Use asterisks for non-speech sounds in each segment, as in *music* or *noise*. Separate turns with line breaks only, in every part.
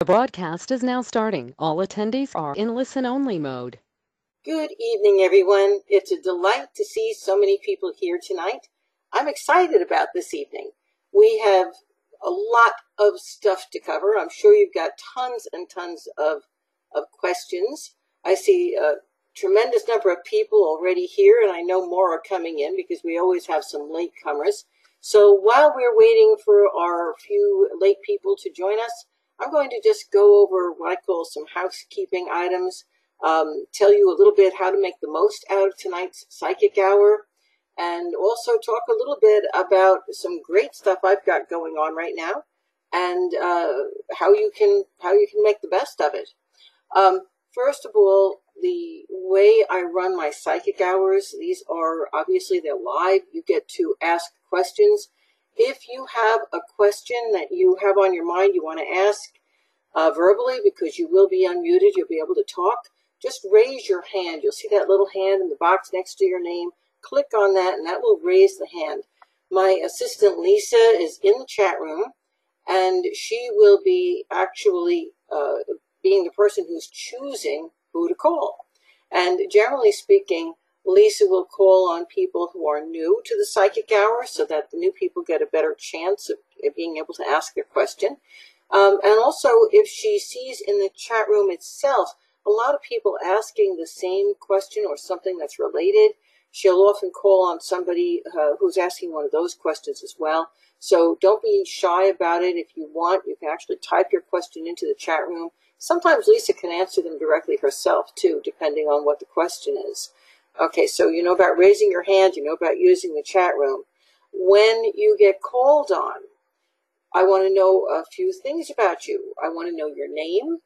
The broadcast is now starting. All attendees are in listen only mode.
Good evening, everyone. It's a delight to see so many people here tonight. I'm excited about this evening. We have a lot of stuff to cover. I'm sure you've got tons and tons of, of questions. I see a tremendous number of people already here, and I know more are coming in because we always have some late comers. So while we're waiting for our few late people to join us, I'm going to just go over what I call some housekeeping items, um, tell you a little bit how to make the most out of tonight's psychic hour, and also talk a little bit about some great stuff I've got going on right now, and uh, how you can how you can make the best of it. Um, first of all, the way I run my psychic hours, these are obviously they're live. You get to ask questions. If you have a question that you have on your mind you want to ask uh, verbally because you will be unmuted, you'll be able to talk, just raise your hand. You'll see that little hand in the box next to your name. Click on that and that will raise the hand. My assistant Lisa is in the chat room and she will be actually uh, being the person who's choosing who to call. And generally speaking, Lisa will call on people who are new to the psychic hour so that the new people get a better chance of, being able to ask their question. Um, and also, if she sees in the chat room itself a lot of people asking the same question or something that's related, she'll often call on somebody uh, who's asking one of those questions as well. So don't be shy about it. If you want, you can actually type your question into the chat room. Sometimes Lisa can answer them directly herself too, depending on what the question is. Okay, so you know about raising your hand, you know about using the chat room. When you get called on, I want to know a few things about you. I want to know your name.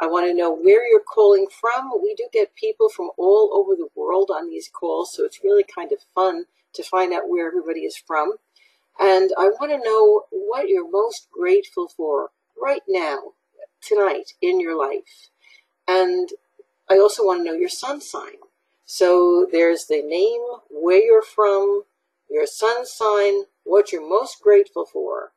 I want to know where you're calling from. We do get people from all over the world on these calls, so it's really kind of fun to find out where everybody is from. And I want to know what you're most grateful for right now, tonight, in your life. And I also want to know your sun sign. So there's the name, where you're from, your sun sign, what you're most grateful for.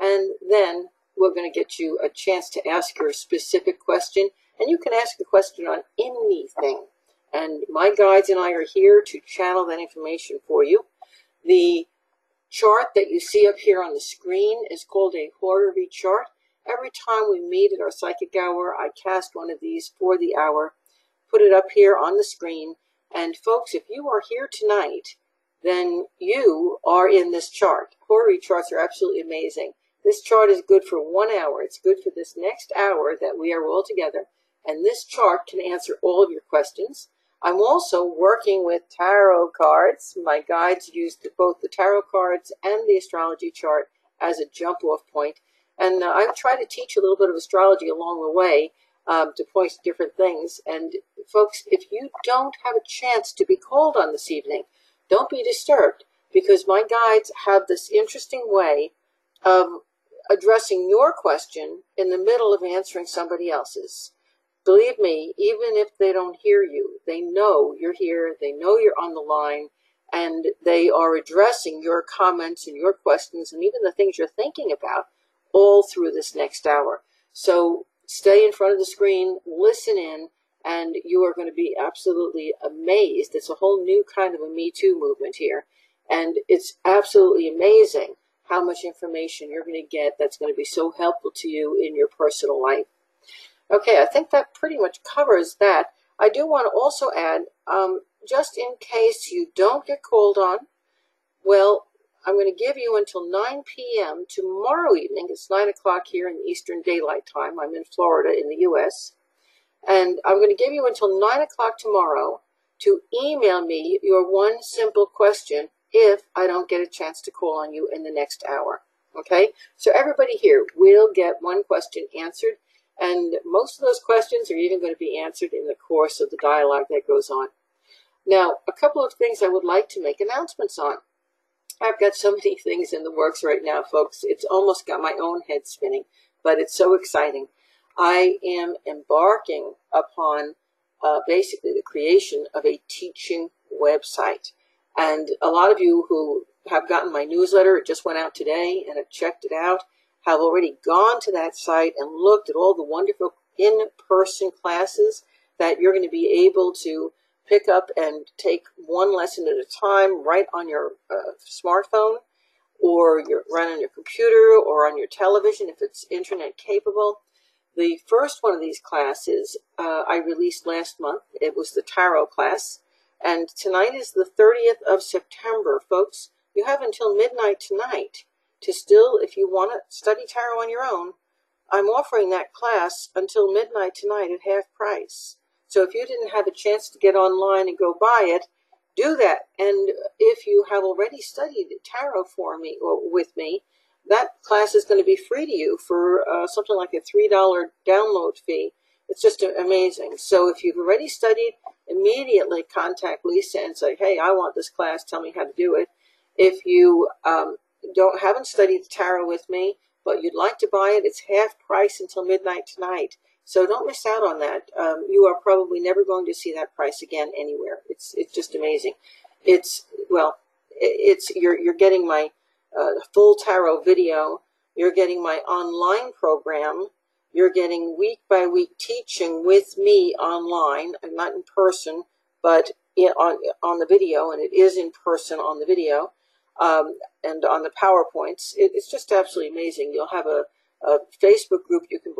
And then we're going to get you a chance to ask your specific question. And you can ask a question on anything. And my guides and I are here to channel that information for you. The chart that you see up here on the screen is called a Horary chart. Every time we meet at our psychic hour, I cast one of these for the hour, put it up here on the screen. And folks, if you are here tonight, then you are in this chart. Horary charts are absolutely amazing. This chart is good for one hour. It's good for this next hour that we are all together. And this chart can answer all of your questions. I'm also working with tarot cards. My guides used both the tarot cards and the astrology chart as a jump off point. And uh, I try to teach a little bit of astrology along the way um, to point different things. And folks, if you don't have a chance to be called on this evening, don't be disturbed because my guides have this interesting way of addressing your question in the middle of answering somebody else's. Believe me, even if they don't hear you, they know you're here, they know you're on the line, and they are addressing your comments and your questions and even the things you're thinking about all through this next hour. So stay in front of the screen, listen in, and you are going to be absolutely amazed. It's a whole new kind of a Me Too movement here. And it's absolutely amazing how much information you're going to get that's going to be so helpful to you in your personal life. Okay, I think that pretty much covers that. I do want to also add, um, just in case you don't get called on, well, I'm going to give you until 9 p.m. tomorrow evening. It's 9 o'clock here in Eastern Daylight Time. I'm in Florida in the U.S. And I'm going to give you until 9 o'clock tomorrow to email me your one simple question if I don't get a chance to call on you in the next hour. Okay? So everybody here will get one question answered, and most of those questions are even going to be answered in the course of the dialogue that goes on. Now, a couple of things I would like to make announcements on. I've got so many things in the works right now, folks. It's almost got my own head spinning, but it's so exciting. I am embarking upon uh, basically the creation of a teaching website. And a lot of you who have gotten my newsletter, it just went out today and have checked it out. have already gone to that site and looked at all the wonderful in-person classes that you're going to be able to pick up and take one lesson at a time right on your uh, smartphone or your, right on your computer or on your television if it's internet capable. The first one of these classes uh, I released last month. It was the tarot class. And tonight is the 30th of September, folks. You have until midnight tonight to still, if you want to study tarot on your own, I'm offering that class until midnight tonight at half price. So if you didn't have a chance to get online and go buy it, do that. And if you have already studied tarot for me or with me, that class is going to be free to you for uh, something like a $3 download fee. It's just amazing. So if you've already studied, immediately contact Lisa and say, hey, I want this class. Tell me how to do it. If you um, don't haven't studied tarot with me, but you'd like to buy it, it's half price until midnight tonight. So don't miss out on that. Um, you are probably never going to see that price again anywhere. It's it's just amazing. It's well, it's you're you're getting my uh, full tarot video. You're getting my online program. You're getting week by week teaching with me online. I'm not in person, but in, on on the video, and it is in person on the video um, and on the PowerPoints. It, it's just absolutely amazing. You'll have a, a Facebook group you can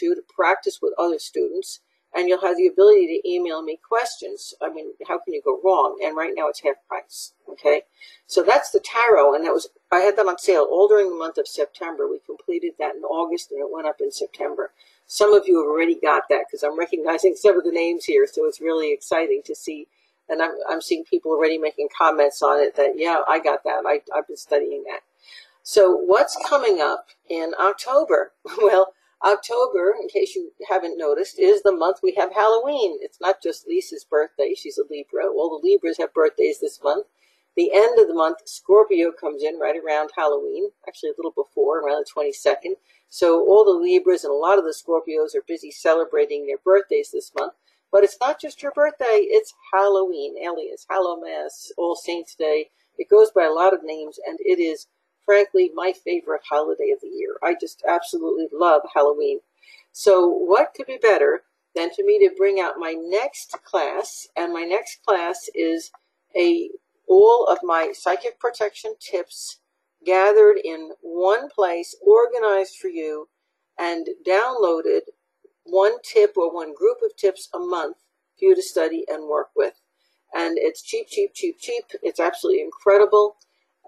to to practice with other students, and you'll have the ability to email me questions. I mean, how can you go wrong? And right now it's half price. Okay, so that's the tarot, and that was I had that on sale all during the month of September. We completed that in August, and it went up in September. Some of you have already got that because I'm recognizing *laughs* some of the names here, so it's really exciting to see and I'm, I'm seeing people already making comments on it that, yeah, I got that. I, I've been studying that. So what's coming up in October? *laughs* Well, October, in case you haven't noticed, is the month we have Halloween. It's not just Lisa's birthday. She's a Libra. All the Libras have birthdays this month. The end of the month, Scorpio comes in right around Halloween, actually a little before, around the 22nd. So all the Libras and a lot of the Scorpios are busy celebrating their birthdays this month. But it's not just your birthday, it's Halloween, alias Hallowmas, All Saints Day. It goes by a lot of names, and it is, frankly, my favorite holiday of the year. I just absolutely love Halloween. So, what could be better than for me to bring out my next class? And my next class is a all of my psychic protection tips gathered in one place, organized for you, and downloaded one tip or one group of tips a month for you to study and work with. And it's cheap, cheap, cheap, cheap. It's absolutely incredible.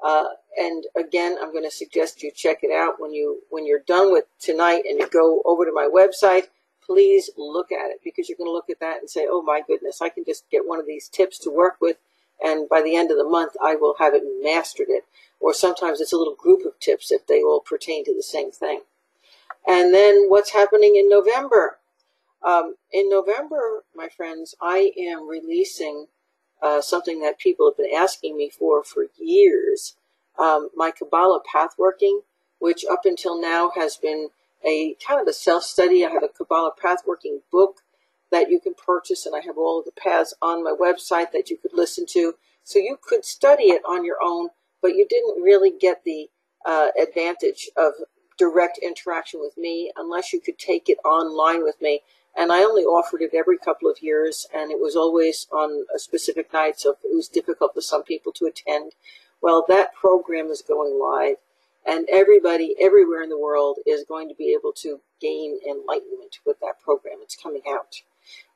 Uh, and again, I'm going to suggest you check it out when you when you're done with tonight and you go over to my website. Please look at it because you're going to look at that and say, "Oh my goodness, I can just get one of these tips to work with, and by the end of the month, I will have it mastered it." Or sometimes it's a little group of tips if they all pertain to the same thing. And then what's happening in November? Um, in November, my friends, I am releasing uh, something that people have been asking me for for years. Um, my Kabbalah Pathworking, which up until now has been a kind of a self study. I have a Kabbalah Pathworking book that you can purchase, and I have all of the paths on my website that you could listen to. So you could study it on your own, but you didn't really get the uh, advantage of direct interaction with me unless you could take it online with me. And I only offered it every couple of years, and it was always on a specific night, so it was difficult for some people to attend. Well, that program is going live, and everybody everywhere in the world is going to be able to gain enlightenment with that program. It's coming out.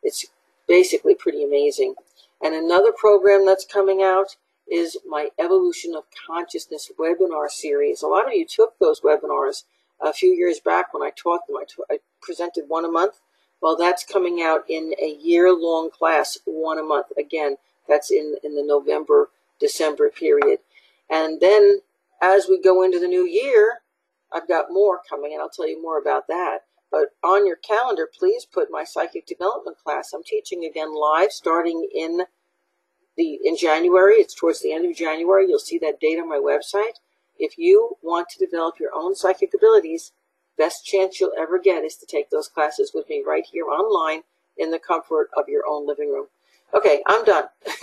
It's basically pretty amazing. And another program that's coming out is my Evolution of Consciousness webinar series. A lot of you took those webinars a few years back when I taught them. I, I presented one a month. Well, that's coming out in a year-long class, one a month. Again, that's in, in the November, December period. And then as we go into the new year, I've got more coming, and I'll tell you more about that. But on your calendar, please put my psychic development class. I'm teaching again live starting in the in January. It's towards the end of January. You'll see that date on my website. If you want to develop your own psychic abilities, best chance you'll ever get is to take those classes with me right here online in the comfort of your own living room. Okay, I'm done. *laughs*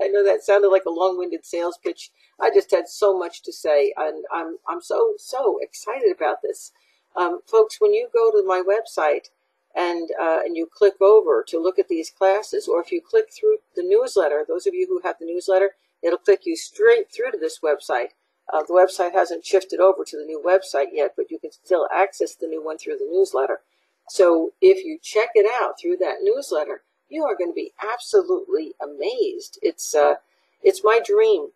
I know that sounded like a long-winded sales pitch. I just had so much to say, and I'm I'm so so excited about this, um, folks. When you go to my website and uh, and you click over to look at these classes, or if you click through the newsletter, those of you who have the newsletter, it'll click you straight through to this website. Uh, the website hasn't shifted over to the new website yet, but you can still access the new one through the newsletter. So if you check it out through that newsletter, you are going to be absolutely amazed. It's uh, it's my dream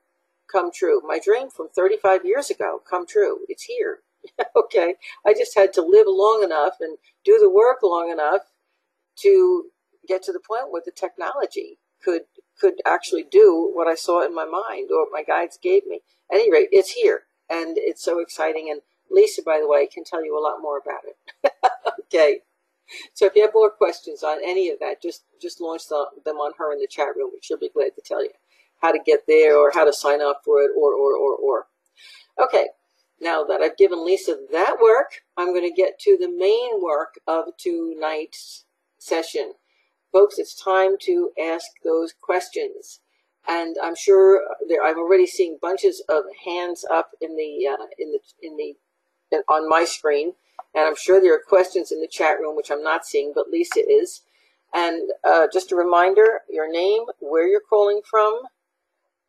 come true. My dream from 35 years ago come true. It's here. *laughs* okay, I just had to live long enough and do the work long enough to get to the point where the technology could could actually do what I saw in my mind or what my guides gave me. At any rate, it's here and it's so exciting. And Lisa, by the way, can tell you a lot more about it. *laughs* okay. So if you have more questions on any of that, just just launch the, them on her in the chat room, and she'll be glad to tell you how to get there or how to sign up for it or or or or. Okay, now that I've given Lisa that work, I'm going to get to the main work of tonight's session. Folks, it's time to ask those questions. And I'm sure there, I'm already seeing bunches of hands up in the uh, in the in the on my screen. And I'm sure there are questions in the chat room, which I'm not seeing, but Lisa is. And uh, just a reminder, your name, where you're calling from,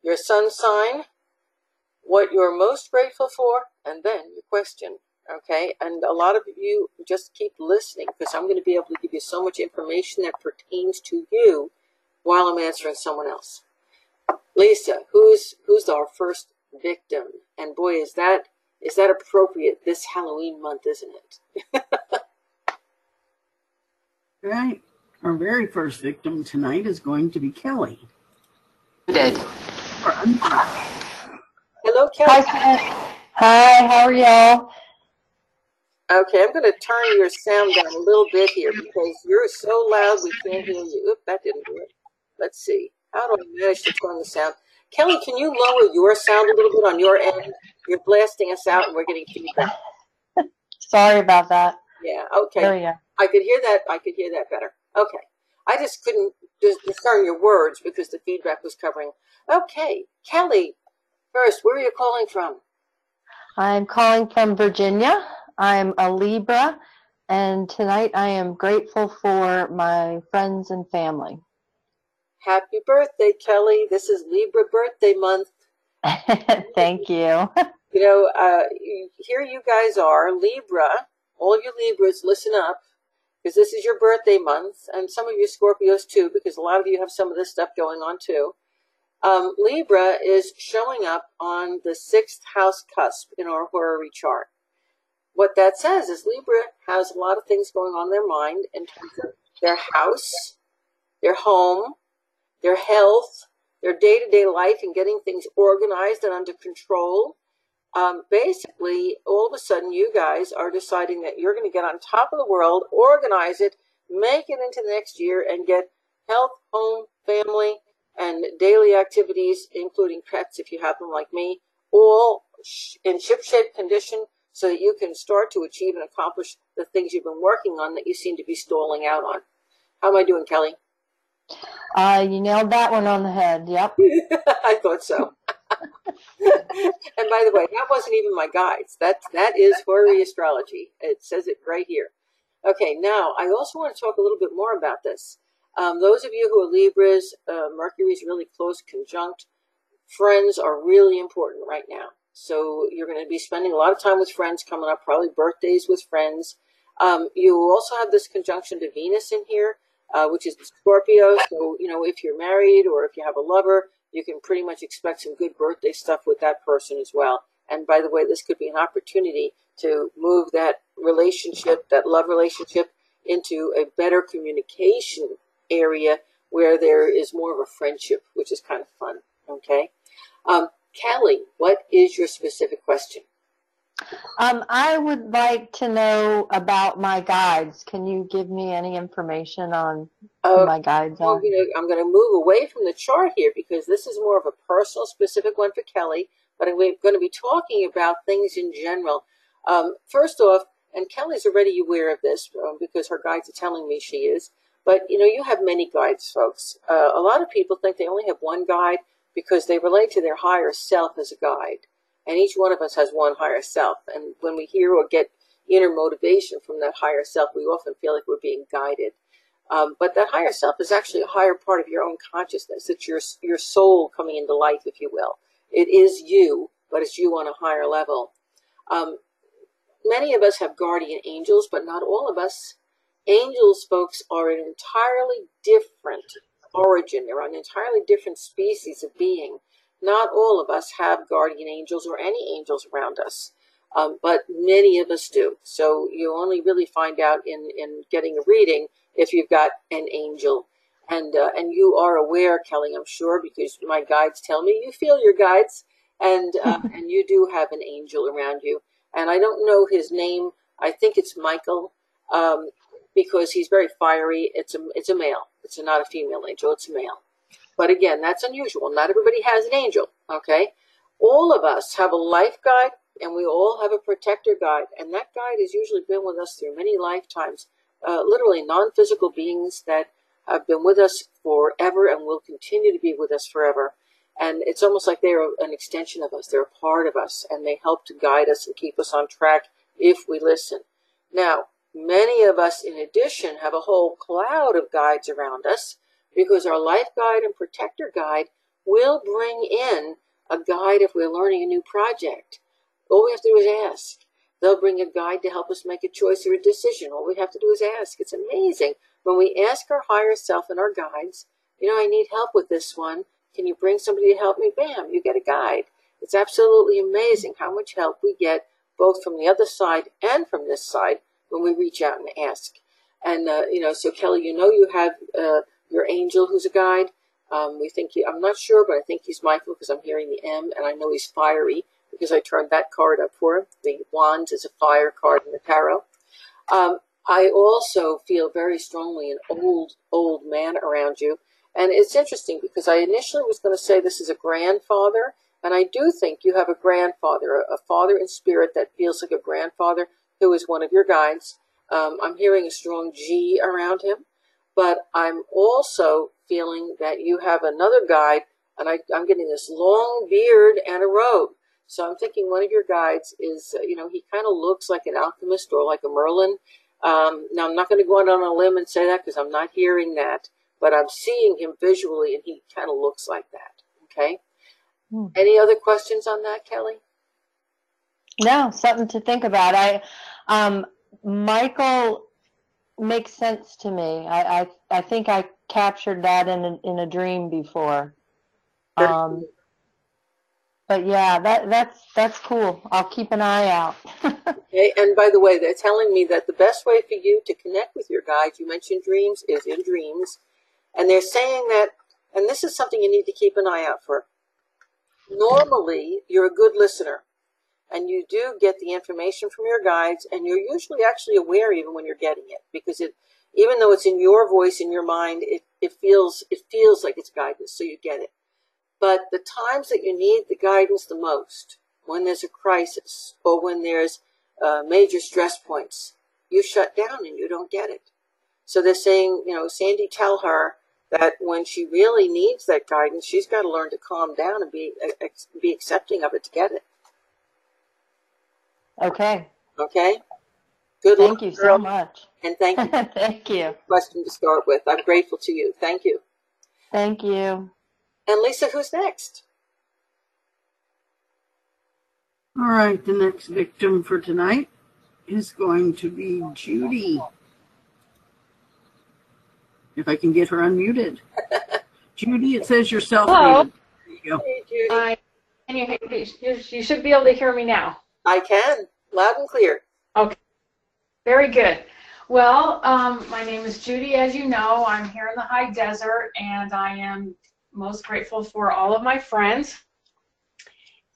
your sun sign, what you're most grateful for, and then your question. Okay. And a lot of you just keep listening because I'm going to be able to give you so much information that pertains to you while I'm answering someone else. Lisa, who's who's our first victim? And boy, is that is that appropriate this Halloween month, isn't it? *laughs*
right. Our very first victim tonight is going to be Kelly.
Dead.
Hello, Kelly.
Hi, Hi, how are y'all?
Okay, I'm going to turn your sound down a little bit here because you're so loud we can't hear you. Oop, that didn't work. Let's see. How do I manage to turn the sound? Kelly, can you lower your sound a little bit on your end? You're blasting us out and we're getting feedback. *laughs*
Sorry about that.
Yeah, okay.
There we go.
I could hear that. I could hear that better. Okay. I just couldn't discern your words because the feedback was covering. Okay. Kelly, first, where are you calling from?
I'm calling from Virginia. I'm a Libra, and tonight I am grateful for my friends and family.
Happy birthday, Kelly. This is Libra birthday month. *laughs*
Thank you. *laughs*
You know, uh, here you guys are, Libra. All you Libras, listen up, because this is your birthday month, and some of you Scorpios too, because a lot of you have some of this stuff going on too. Um, Libra is showing up on the sixth house cusp in our horary chart. What that says is Libra has a lot of things going on in their mind in terms of their house, their home, their health, their day to day life, and getting things organized and under control. Um, basically, all of a sudden, you guys are deciding that you're going to get on top of the world, organize it, make it into the next year, and get health, home, family, and daily activities, including pets if you have them like me, all in ship-shape condition so that you can start to achieve and accomplish the things you've been working on that you seem to be stalling out on. How am I doing, Kelly?
Uh, you nailed that one on the head. Yep. *laughs*
I thought so. *laughs* and by the way, that wasn't even my guides. That that is horary astrology. It says it right here. Okay, now I also want to talk a little bit more about this. Um, those of you who are Libras, uh, Mercury is really close conjunct. Friends are really important right now. So you're going to be spending a lot of time with friends coming up, probably birthdays with friends. Um, you also have this conjunction to Venus in here, uh, which is Scorpio. So, you know, if you're married or if you have a lover, you can pretty much expect some good birthday stuff with that person as well. And by the way, this could be an opportunity to move that relationship, that love relationship, into a better communication area where there is more of a friendship, which is kind of fun. Okay. Um, Kelly, what is your specific question?
Um, I would like to know about my guides. Can you give me any information on
Uh,
my guides
Well, you know, I'm going to move away from the chart here because this is more of a personal, specific one for Kelly. But I'm going to be talking about things in general. Um, first off, and Kelly's already aware of this um, because her guides are telling me she is. But you know, you have many guides, folks. Uh, a lot of people think they only have one guide because they relate to their higher self as a guide. And each one of us has one higher self. And when we hear or get inner motivation from that higher self, we often feel like we're being guided. Um, but that higher self is actually a higher part of your own consciousness. It's your your soul coming into life, if you will. It is you, but it's you on a higher level. Um, many of us have guardian angels, but not all of us. Angels, folks, are an entirely different origin. They're an entirely different species of being. Not all of us have guardian angels or any angels around us, um, but many of us do. So you only really find out in, in getting a reading if you've got an angel. And, uh, and you are aware, Kelly, I'm sure, because my guides tell me you feel your guides, and, uh, *laughs* and you do have an angel around you. And I don't know his name. I think it's Michael, um, because he's very fiery. It's a, it's a male. It's not a female angel. It's a male. But again, that's unusual. Not everybody has an angel. Okay. All of us have a life guide and we all have a protector guide. And that guide has usually been with us through many lifetimes uh, literally non physical beings that have been with us forever and will continue to be with us forever. And it's almost like they're an extension of us, they're a part of us, and they help to guide us and keep us on track if we listen. Now, many of us, in addition, have a whole cloud of guides around us because our life guide and protector guide will bring in a guide if we're learning a new project. All we have to do is ask. They'll bring a guide to help us make a choice or a decision. All we have to do is ask. It's amazing. When we ask our higher self and our guides, you know, I need help with this one. Can you bring somebody to help me? Bam, you get a guide. It's absolutely amazing how much help we get both from the other side and from this side when we reach out and ask. And, uh, you know, so Kelly, you know, you have uh, your angel who's a guide. Um, we think he, I'm not sure, but I think he's Michael because I'm hearing the M and I know he's fiery because I turned that card up for him. The Wands is a fire card in the tarot. Um, I also feel very strongly an old, old man around you. And it's interesting because I initially was going to say this is a grandfather, and I do think you have a grandfather, a, father in spirit that feels like a grandfather who is one of your guides. Um, I'm hearing a strong G around him, but I'm also feeling that you have another guide, and I, I'm getting this long beard and a robe. So I'm thinking one of your guides is, uh, you know, he kind of looks like an alchemist or like a Merlin. Um, now I'm not going to go out on a limb and say that because I'm not hearing that, but I'm seeing him visually and he kind of looks like that. Okay. Hmm. Any other questions on that, Kelly?
No, something to think about. I, um, Michael makes sense to me. I, I, I think I captured that in a, in a dream before. Um, but yeah, that that's that's cool. I'll keep an eye out. *laughs*
okay, and by the way, they're telling me that the best way for you to connect with your guides, you mentioned dreams, is in dreams, and they're saying that, and this is something you need to keep an eye out for. Normally, you're a good listener, and you do get the information from your guides, and you're usually actually aware even when you're getting it, because it, even though it's in your voice in your mind, it, it feels it feels like it's guidance, so you get it. But the times that you need the guidance the most, when there's a crisis or when there's uh, major stress points, you shut down and you don't get it. So they're saying, you know, Sandy, tell her that when she really needs that guidance, she's got to learn to calm down and be be accepting of it to get it.
Okay.
Okay. Good
Thank luck, you girl. so much.
And thank you. *laughs*
thank you.
Question to start with. I'm grateful to you. Thank you.
Thank you.
And Lisa, who's next?
All right, the next victim for tonight is going to be Judy. If I can get her unmuted. *laughs* Judy, it says yourself.
Hello.
You hey, Judy.
Hi. Can you, you, you should be able to hear me now.
I can, loud and clear.
Okay. Very good. Well, um, my name is Judy, as you know. I'm here in the high desert, and I am most grateful for all of my friends.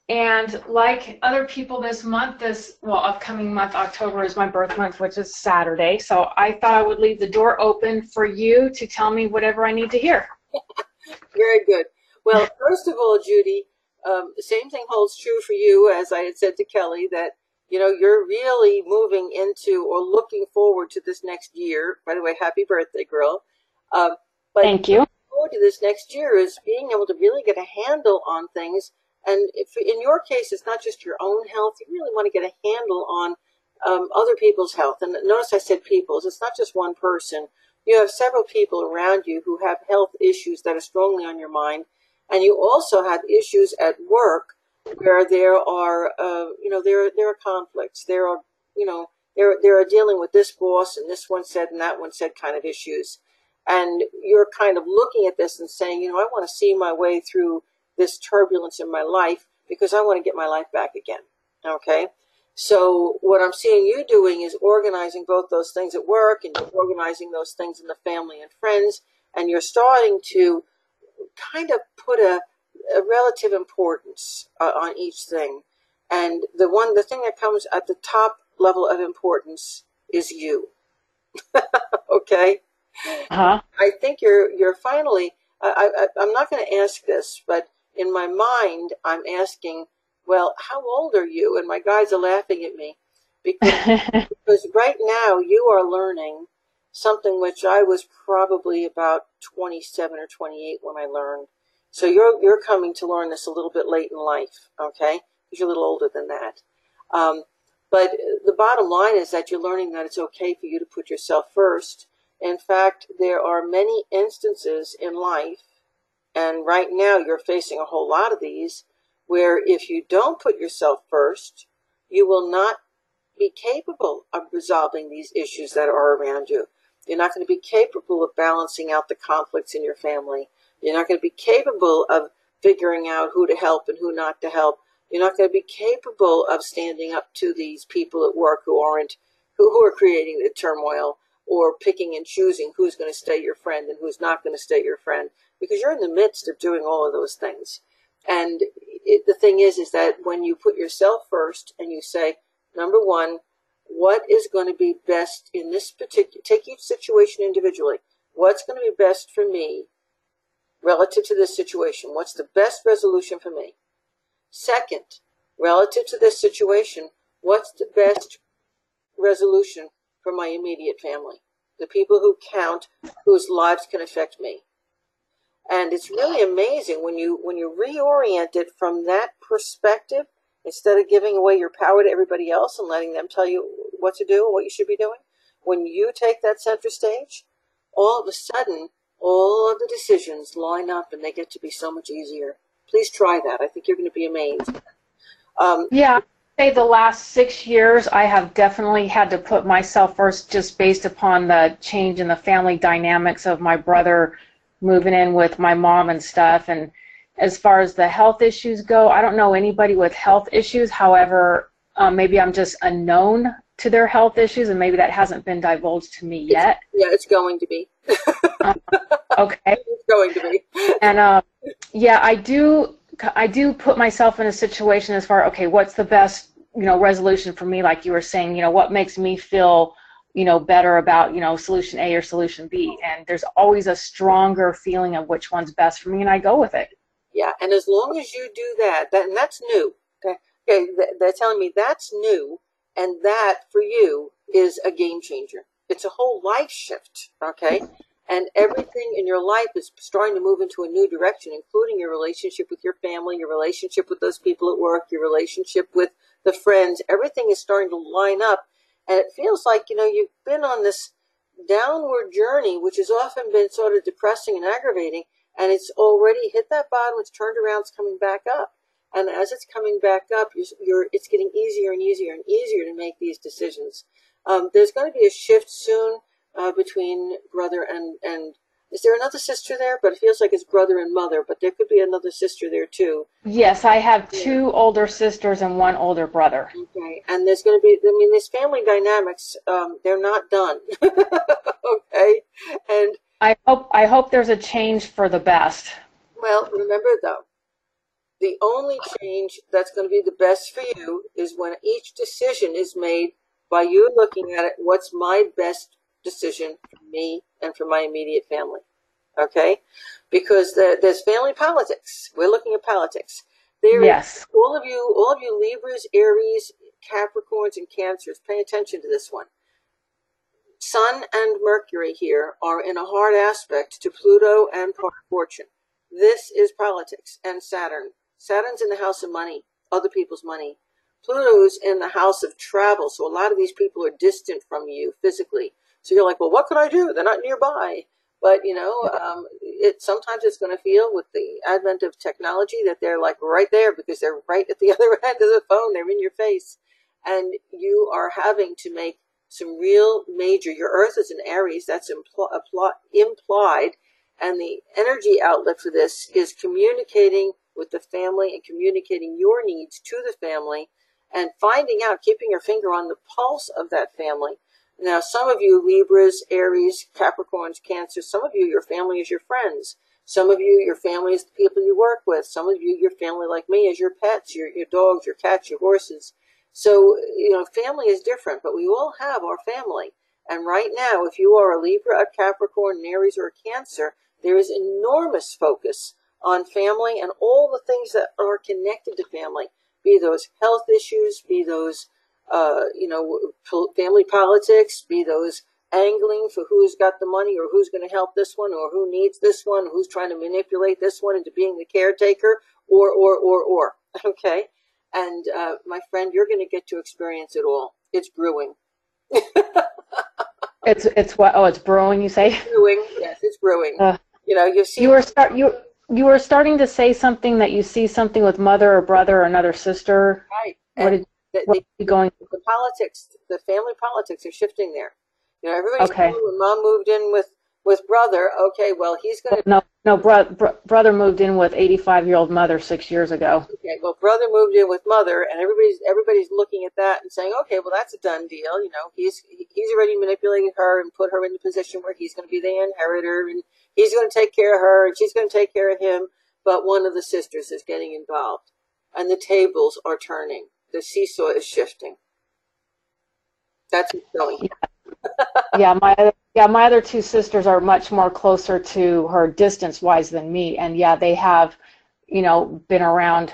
And like other people this month, this, well, upcoming month, October is my birth month, which is Saturday. So I thought I would leave the door open for you to tell me whatever I need to hear. *laughs*
Very good. Well, first of all, Judy, um, the same thing holds true for you as I had said to Kelly that, you know, you're really moving into or looking forward to this next year. By the way, happy birthday, girl. Um, but
Thank you.
forward to this next year is being able to really get a handle on things. And if in your case, it's not just your own health. You really want to get a handle on um, other people's health. And notice I said people's. It's not just one person. You have several people around you who have health issues that are strongly on your mind, and you also have issues at work where there are, uh, you know, there there are conflicts. There are, you know, there there are dealing with this boss and this one said and that one said kind of issues, and you're kind of looking at this and saying, you know, I want to see my way through this turbulence in my life because I want to get my life back again. Okay. So what I'm seeing you doing is organizing both those things at work and you're organizing those things in the family and friends, and you're starting to kind of put a, a relative importance uh, on each thing. And the one, the thing that comes at the top level of importance is you. *laughs* okay.
Uh-huh.
I think you're you're finally. I, I, I'm not going to ask this, but in my mind, I'm asking well, how old are you? And my guys are laughing at me because, *laughs* because right now you are learning something which I was probably about 27 or 28 when I learned. So you're, you're coming to learn this a little bit late in life, okay? Because you're a little older than that. Um, but the bottom line is that you're learning that it's okay for you to put yourself first. In fact, there are many instances in life, and right now you're facing a whole lot of these, where if you don't put yourself first, you will not be capable of resolving these issues that are around you. You're not going to be capable of balancing out the conflicts in your family. You're not going to be capable of figuring out who to help and who not to help. You're not going to be capable of standing up to these people at work who aren't, who, who are creating the turmoil or picking and choosing who's going to stay your friend and who's not going to stay your friend because you're in the midst of doing all of those things. And it, the thing is, is that when you put yourself first and you say, number one, what is going to be best in this particular, take each situation individually. What's going to be best for me relative to this situation? What's the best resolution for me? Second, relative to this situation, what's the best resolution for my immediate family? The people who count, whose lives can affect me. And it's really amazing when you when you reorient it from that perspective, instead of giving away your power to everybody else and letting them tell you what to do and what you should be doing. When you take that center stage, all of a sudden, all of the decisions line up and they get to be so much easier. Please try that. I think you're going to be amazed. Um,
Yeah, say the last six years, I have definitely had to put myself first just based upon the change in the family dynamics of my brother moving in with my mom and stuff. And as far as the health issues go, I don't know anybody with health issues. However, um, maybe I'm just unknown to their health issues, and maybe that hasn't been divulged to me yet.
yeah, it's going to be.
Okay. *laughs*
It's going to be.
And uh, yeah, I do. I do put myself in a situation as far okay, what's the best you know resolution for me? Like you were saying, you know, what makes me feel you know better about you know solution A or solution B? And there's always a stronger feeling of which one's best for me, and I go with it.
Yeah, and as long as you do that, that and that's new. Okay, okay, they're telling me that's new, and that for you is a game changer. It's a whole life shift. Okay, and everything in your life is starting to move into a new direction, including your relationship with your family, your relationship with those people at work, your relationship with the friends. Everything is starting to line up, and it feels like you know you've been on this downward journey, which has often been sort of depressing and aggravating and it's already hit that bottom. It's turned around. It's coming back up, and as it's coming back up, you're, you're it's getting easier and easier and easier to make these decisions. Um, there's going to be a shift soon uh, between brother and and is there another sister there? But it feels like it's brother and mother, but there could be another sister there too.
Yes, I have two older sisters and one older brother.
Okay, and there's going to be, I mean, these family dynamics, um, they're not done. *laughs* okay, and
I hope I hope there's a change for the best.
Well, remember though, the only change that's going to be the best for you is when each decision is made by you looking at it. What's my best decision for me and for my immediate family? Okay, because the, there's family politics. We're looking at politics. There,
Yes.
all of you, all of you Libras, Aries, Capricorns, and Cancers, pay attention to this one. Sun and Mercury here are in a hard aspect to Pluto and Fortune. This is politics and Saturn. Saturn's in the house of money, other people's money. Pluto's in the house of travel, so a lot of these people are distant from you physically. So you're like, well, what could I do? They're not nearby. But you know, um, it sometimes it's going to feel with the advent of technology that they're like right there because they're right at the *laughs* other end of the phone. They're in your face, and you are having to make some real major. Your Earth is in Aries. That's impl- implied, and the energy outlet for this is communicating with the family and communicating your needs to the family, and finding out, keeping your finger on the pulse of that family now, some of you, Libras, Aries, Capricorns, Cancer, some of you, your family is your friends. Some of you, your family is the people you work with. Some of you, your family, like me, is your pets, your, your dogs, your cats, your horses. So, you know, family is different, but we all have our family. And right now, if you are a Libra, a Capricorn, an Aries, or a Cancer, there is enormous focus on family and all the things that are connected to family, be those health issues, be those uh, you know, family politics, be those angling for who's got the money or who's going to help this one or who needs this one, who's trying to manipulate this one into being the caretaker, or, or, or, or. *laughs* Okay. And, uh, my friend, you're going to get to experience it all. It's brewing. *laughs*
it's, it's what? Oh, it's brewing, you say?
brewing. Yes, it's brewing. Uh, you know, you see.
You were start, you, you were starting to say something that you see something with mother or brother or another sister.
Right.
What did, the, the,
going? The politics, the family politics are shifting there. You know, everybody's okay. when mom moved in with with brother. Okay, well he's gonna.
No, no, bro, bro, brother moved in with eighty five year old mother six years ago.
Okay, well brother moved in with mother, and everybody's everybody's looking at that and saying, okay, well that's a done deal. You know, he's he's already manipulated her and put her in the position where he's going to be the inheritor, and he's going to take care of her, and she's going to take care of him. But one of the sisters is getting involved, and the tables are turning the seesaw is shifting. That's what's going.
Yeah. Yeah, my other, yeah, my other two sisters are much more closer to her distance wise than me, and yeah, they have, you know, been around,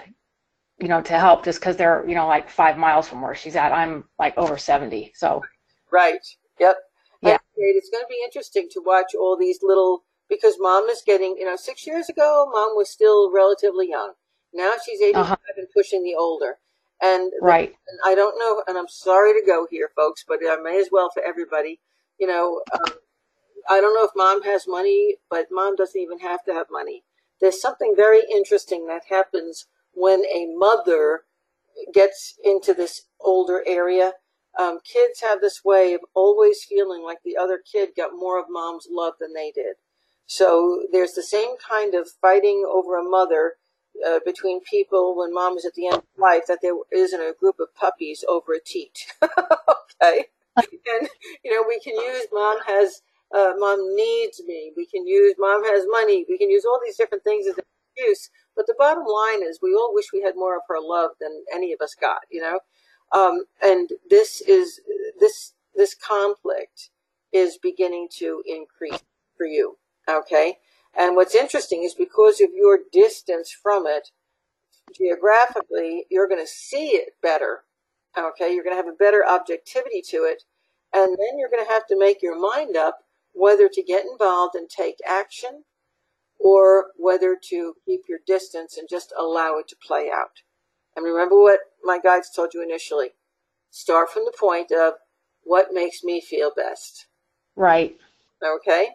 you know, to help just because they're, you know, like five miles from where she's at. I'm like over seventy, so.
Right. Yep.
Yeah.
It's going to be interesting to watch all these little because mom is getting, you know, six years ago, mom was still relatively young. Now she's 85 uh-huh. and pushing the older. And
right.
and I don't know, and I'm sorry to go here, folks, but I may as well for everybody. You know, um, I don't know if mom has money, but mom doesn't even have to have money. There's something very interesting that happens when a mother gets into this older area. Um, kids have this way of always feeling like the other kid got more of mom's love than they did. So there's the same kind of fighting over a mother uh, between people when mom is at the end of life that there isn't a group of puppies over a teat. *laughs* okay. And, you know, we can use mom has, uh, mom needs me. We can use mom has money. We can use all these different things as an excuse. But the bottom line is we all wish we had more of her love than any of us got, you know? Um, and this is, this, this conflict is beginning to increase for you. Okay. And what's interesting is because of your distance from it, geographically, you're going to see it better. Okay, you're going to have a better objectivity to it. And then you're going to have to make your mind up whether to get involved and take action or whether to keep your distance and just allow it to play out. And remember what my guides told you initially. Start from the point of what makes me feel best.
Right.
Okay?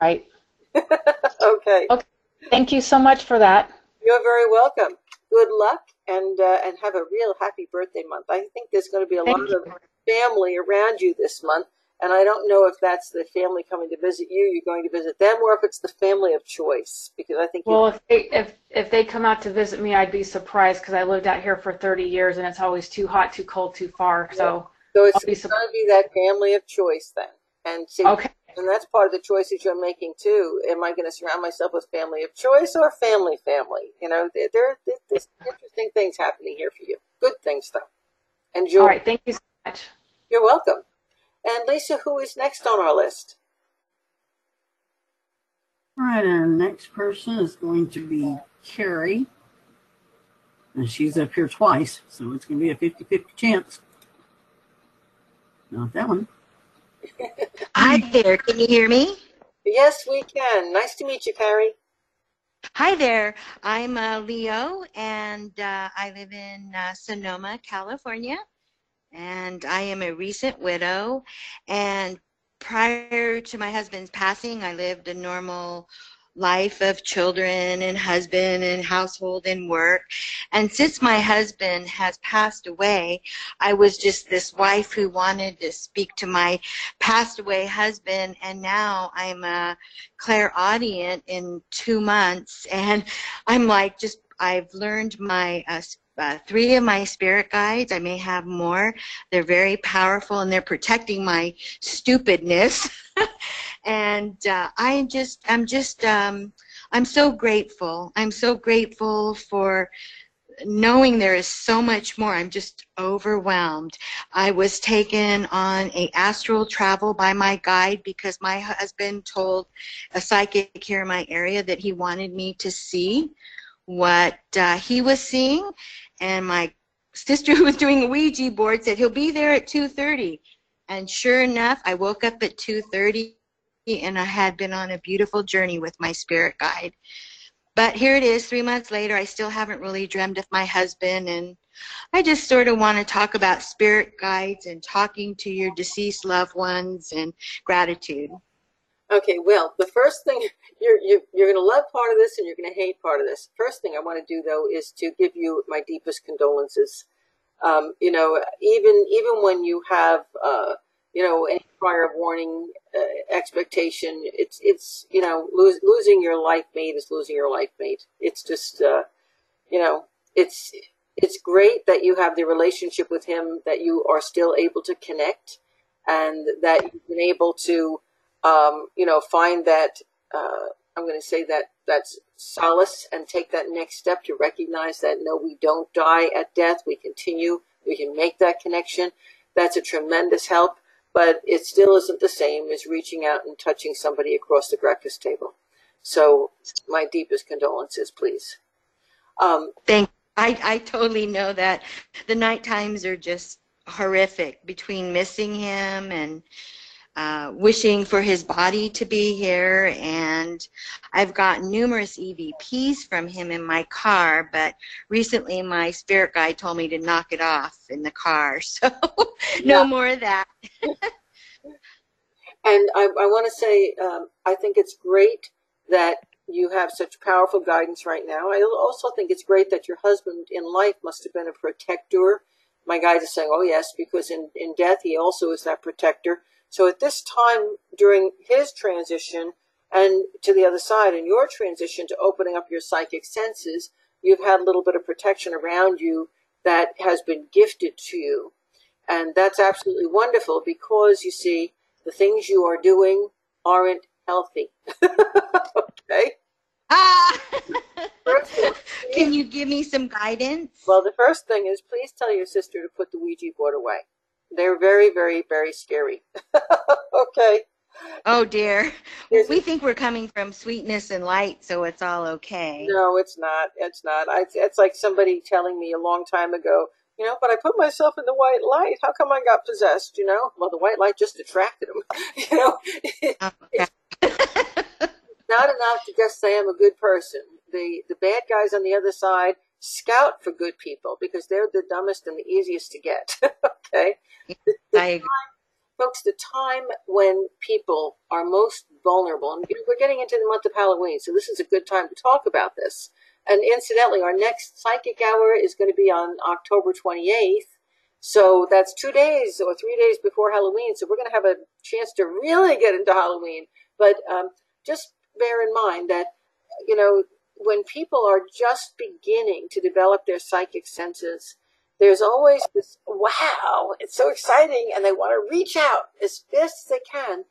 Right. *laughs*
okay.
Okay. Thank you so much for that.
You're very welcome. Good luck and uh, and have a real happy birthday month. I think there's going to be a
Thank
lot
you.
of family around you this month, and I don't know if that's the family coming to visit you, you're going to visit them, or if it's the family of choice. Because I think
well, if they, if if they come out to visit me, I'd be surprised because I lived out here for 30 years, and it's always too hot, too cold, too far. So
so it's, it's going to be that family of choice then, and see.
Okay.
And that's part of the choices you're making too. Am I going to surround myself with family of choice or family family? You know, there, there, there's interesting things happening here for you. Good things though. Enjoy.
All right. Thank you so much.
You're welcome. And Lisa, who is next on our list?
All right, our next person is going to be Carrie. And she's up here twice, so it's going to be a 50 50 chance. Not that one.
Hi there. Can you hear me?
Yes, we can. Nice to meet you, Carrie.
Hi there. I'm uh, Leo, and uh, I live in uh, Sonoma, California. And I am a recent widow. And prior to my husband's passing, I lived a normal life of children and husband and household and work. And since my husband has passed away, I was just this wife who wanted to speak to my passed away husband. And now I'm a clairaudient in two months. And I'm like, just, I've learned my uh, uh, three of my spirit guides. I may have more. They're very powerful and they're protecting my stupidness. *laughs* and uh, I just, I'm just, um, I'm so grateful. I'm so grateful for knowing there is so much more. I'm just overwhelmed. I was taken on a astral travel by my guide because my husband told a psychic here in my area that he wanted me to see what uh, he was seeing and my sister *laughs* who was doing a Ouija board said he'll be there at 2:30 and sure enough I woke up at 2:30 and I had been on a beautiful journey with my spirit guide. But here it is 3 months later I still haven't really dreamed of my husband. And I just sort of want to talk about spirit guides and talking to your deceased loved ones and gratitude.
Okay, well, the first thing *laughs* you're you're, you're going to love part of this and you're going to hate part of this. First thing I want to do though is to give you my deepest condolences. Um, you know, even even when you have uh, you know any prior warning uh, expectation, it's it's you know lose, losing your life mate is losing your life mate. It's just uh, you know it's it's great that you have the relationship with him that you are still able to connect and that you've been able to um, you know, find that, uh, I'm going to say that that's solace and take that next step to recognize that no, we don't die at death. We continue. We can make that connection. That's a tremendous help, but it still isn't the same as reaching out and touching somebody across the breakfast table. So my deepest condolences, please. Um,
Thank. I I totally know that the night times are just horrific between missing him and uh, wishing for his body to be here. And I've got numerous EVPs from him in my car, but recently my spirit guide told me to knock it off in the car. *laughs* So no more of that. *laughs*
and I, I want to say, um, I think it's great that you have such powerful guidance right now. I also think it's great that your husband in life must have been a protector. My guide is saying, oh, yes, because in, in death, he also is that protector. So at this time during his transition and to the other side in your transition to opening up your psychic senses, you've had a little bit of protection around you that has been gifted to you. And that's absolutely wonderful because you see, the things you are doing aren't healthy. *laughs* okay?
Ah! *laughs* Can you give me some guidance?
Well, the first thing is please tell your sister to put the Ouija board away. They're very, very, very scary. *laughs* okay.
Oh dear. There's, we think we're coming from sweetness and light, so it's all okay.
No, it's not. It's not. I, it's like somebody telling me a long time ago, you know, but I put myself in the white light. How come I got possessed? You know, well, the white light just attracted him. *laughs* you know, oh, *laughs* not enough to just say I'm a good person. The the bad guys on the other side scout for good people because they're the dumbest and the easiest to get. *laughs* okay. The, the time, folks, the time when people are most vulnerable, and we're getting into the month of Halloween, so this is a good time to talk about this. And incidentally, our next psychic hour is going to be on October 28th. So that's two days or three days before Halloween. So we're going to have a chance to really get into Halloween. But um, just bear in mind that, you know, when people are just beginning to develop their psychic senses, there's always this wow, it's so exciting, and they want to reach out as fast as they can.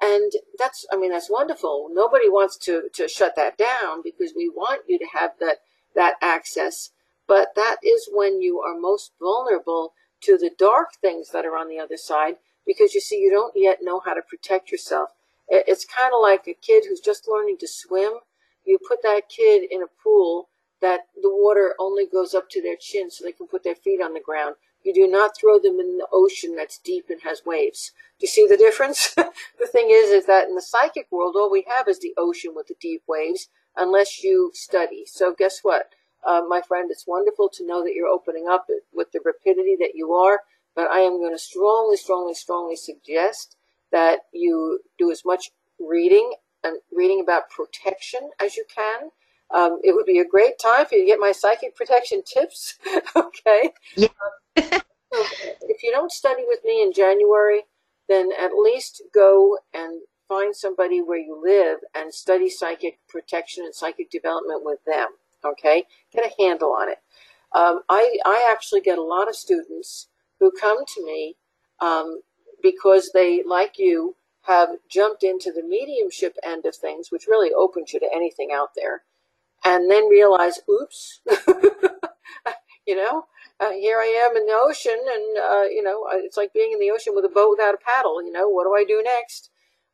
And that's, I mean, that's wonderful. Nobody wants to, to shut that down because we want you to have that, that access. But that is when you are most vulnerable to the dark things that are on the other side because you see, you don't yet know how to protect yourself. It's kind of like a kid who's just learning to swim you put that kid in a pool that the water only goes up to their chin so they can put their feet on the ground. You do not throw them in the ocean that's deep and has waves. Do you see the difference? *laughs* the thing is, is that in the psychic world, all we have is the ocean with the deep waves, unless you study. So guess what? Uh, my friend, it's wonderful to know that you're opening up with the rapidity that you are, but I am going to strongly, strongly, strongly suggest that you do as much reading and reading about protection as you can. Um, it would be a great time for you to get my psychic protection tips. *laughs* okay.
Yeah.
um, if you don't study with me in January, then at least go and find somebody where you live and study psychic protection and psychic development with them. Okay, get a handle on it. Um, I I actually get a lot of students who come to me um, because they, like you, have jumped into the mediumship end of things, which really opens you to anything out there, and then realize, oops, *laughs* you know, uh, here I am in the ocean, and uh, you know, it's like being in the ocean with a boat without a paddle. You know, what do I do next?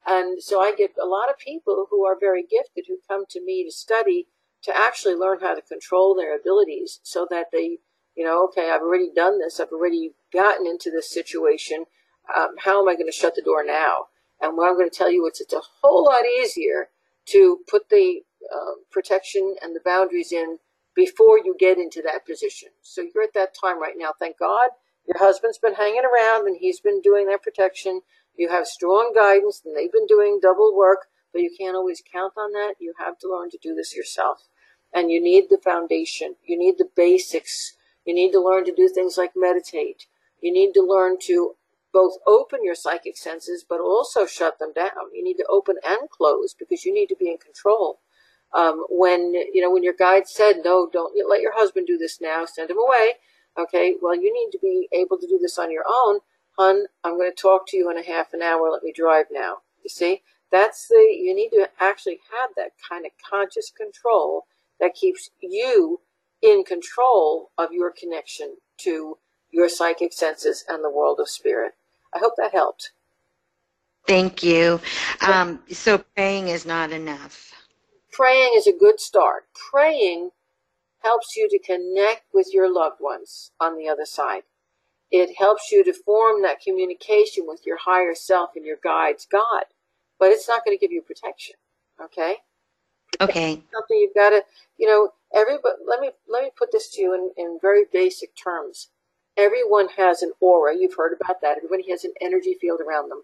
And so I get a lot of people who are very gifted who come to me to study to actually learn how to control their abilities so that they, you know, okay, I've already done this, I've already gotten into this situation. Um, how am I going to shut the door now? And what I'm going to tell you is it's a whole lot easier to put the uh, protection and the boundaries in before you get into that position. So you're at that time right now. Thank God your husband's been hanging around and he's been doing that protection. You have strong guidance and they've been doing double work but you can't always count on that. You have to learn to do this yourself. And you need the foundation. You need the basics. You need to learn to do things like meditate. You need to learn to both open your psychic senses, but also shut them down. You need to open and close because you need to be in control. Um, when, you know, when your guide said, no, don't let your husband do this now, send him away. Okay. Well, you need to be able to do this on your own. Hun, I'm going to talk to you in a half an hour. Let me drive now. You see? That's the, you need to actually have that kind of conscious control that keeps you in control of your connection to your psychic senses and the world of spirit. I hope that helped.
Thank you. Um, so praying is not enough.
Praying is a good start. Praying helps you to connect with your loved ones on the other side. It helps you to form that communication with your higher self and your guides, God but it's not going to give you protection. Okay.
Okay.
Something you've got to, you know, everybody. Let me let me put this to you in in very basic terms. Everyone has an aura. You've heard about that. Everybody has an energy field around them.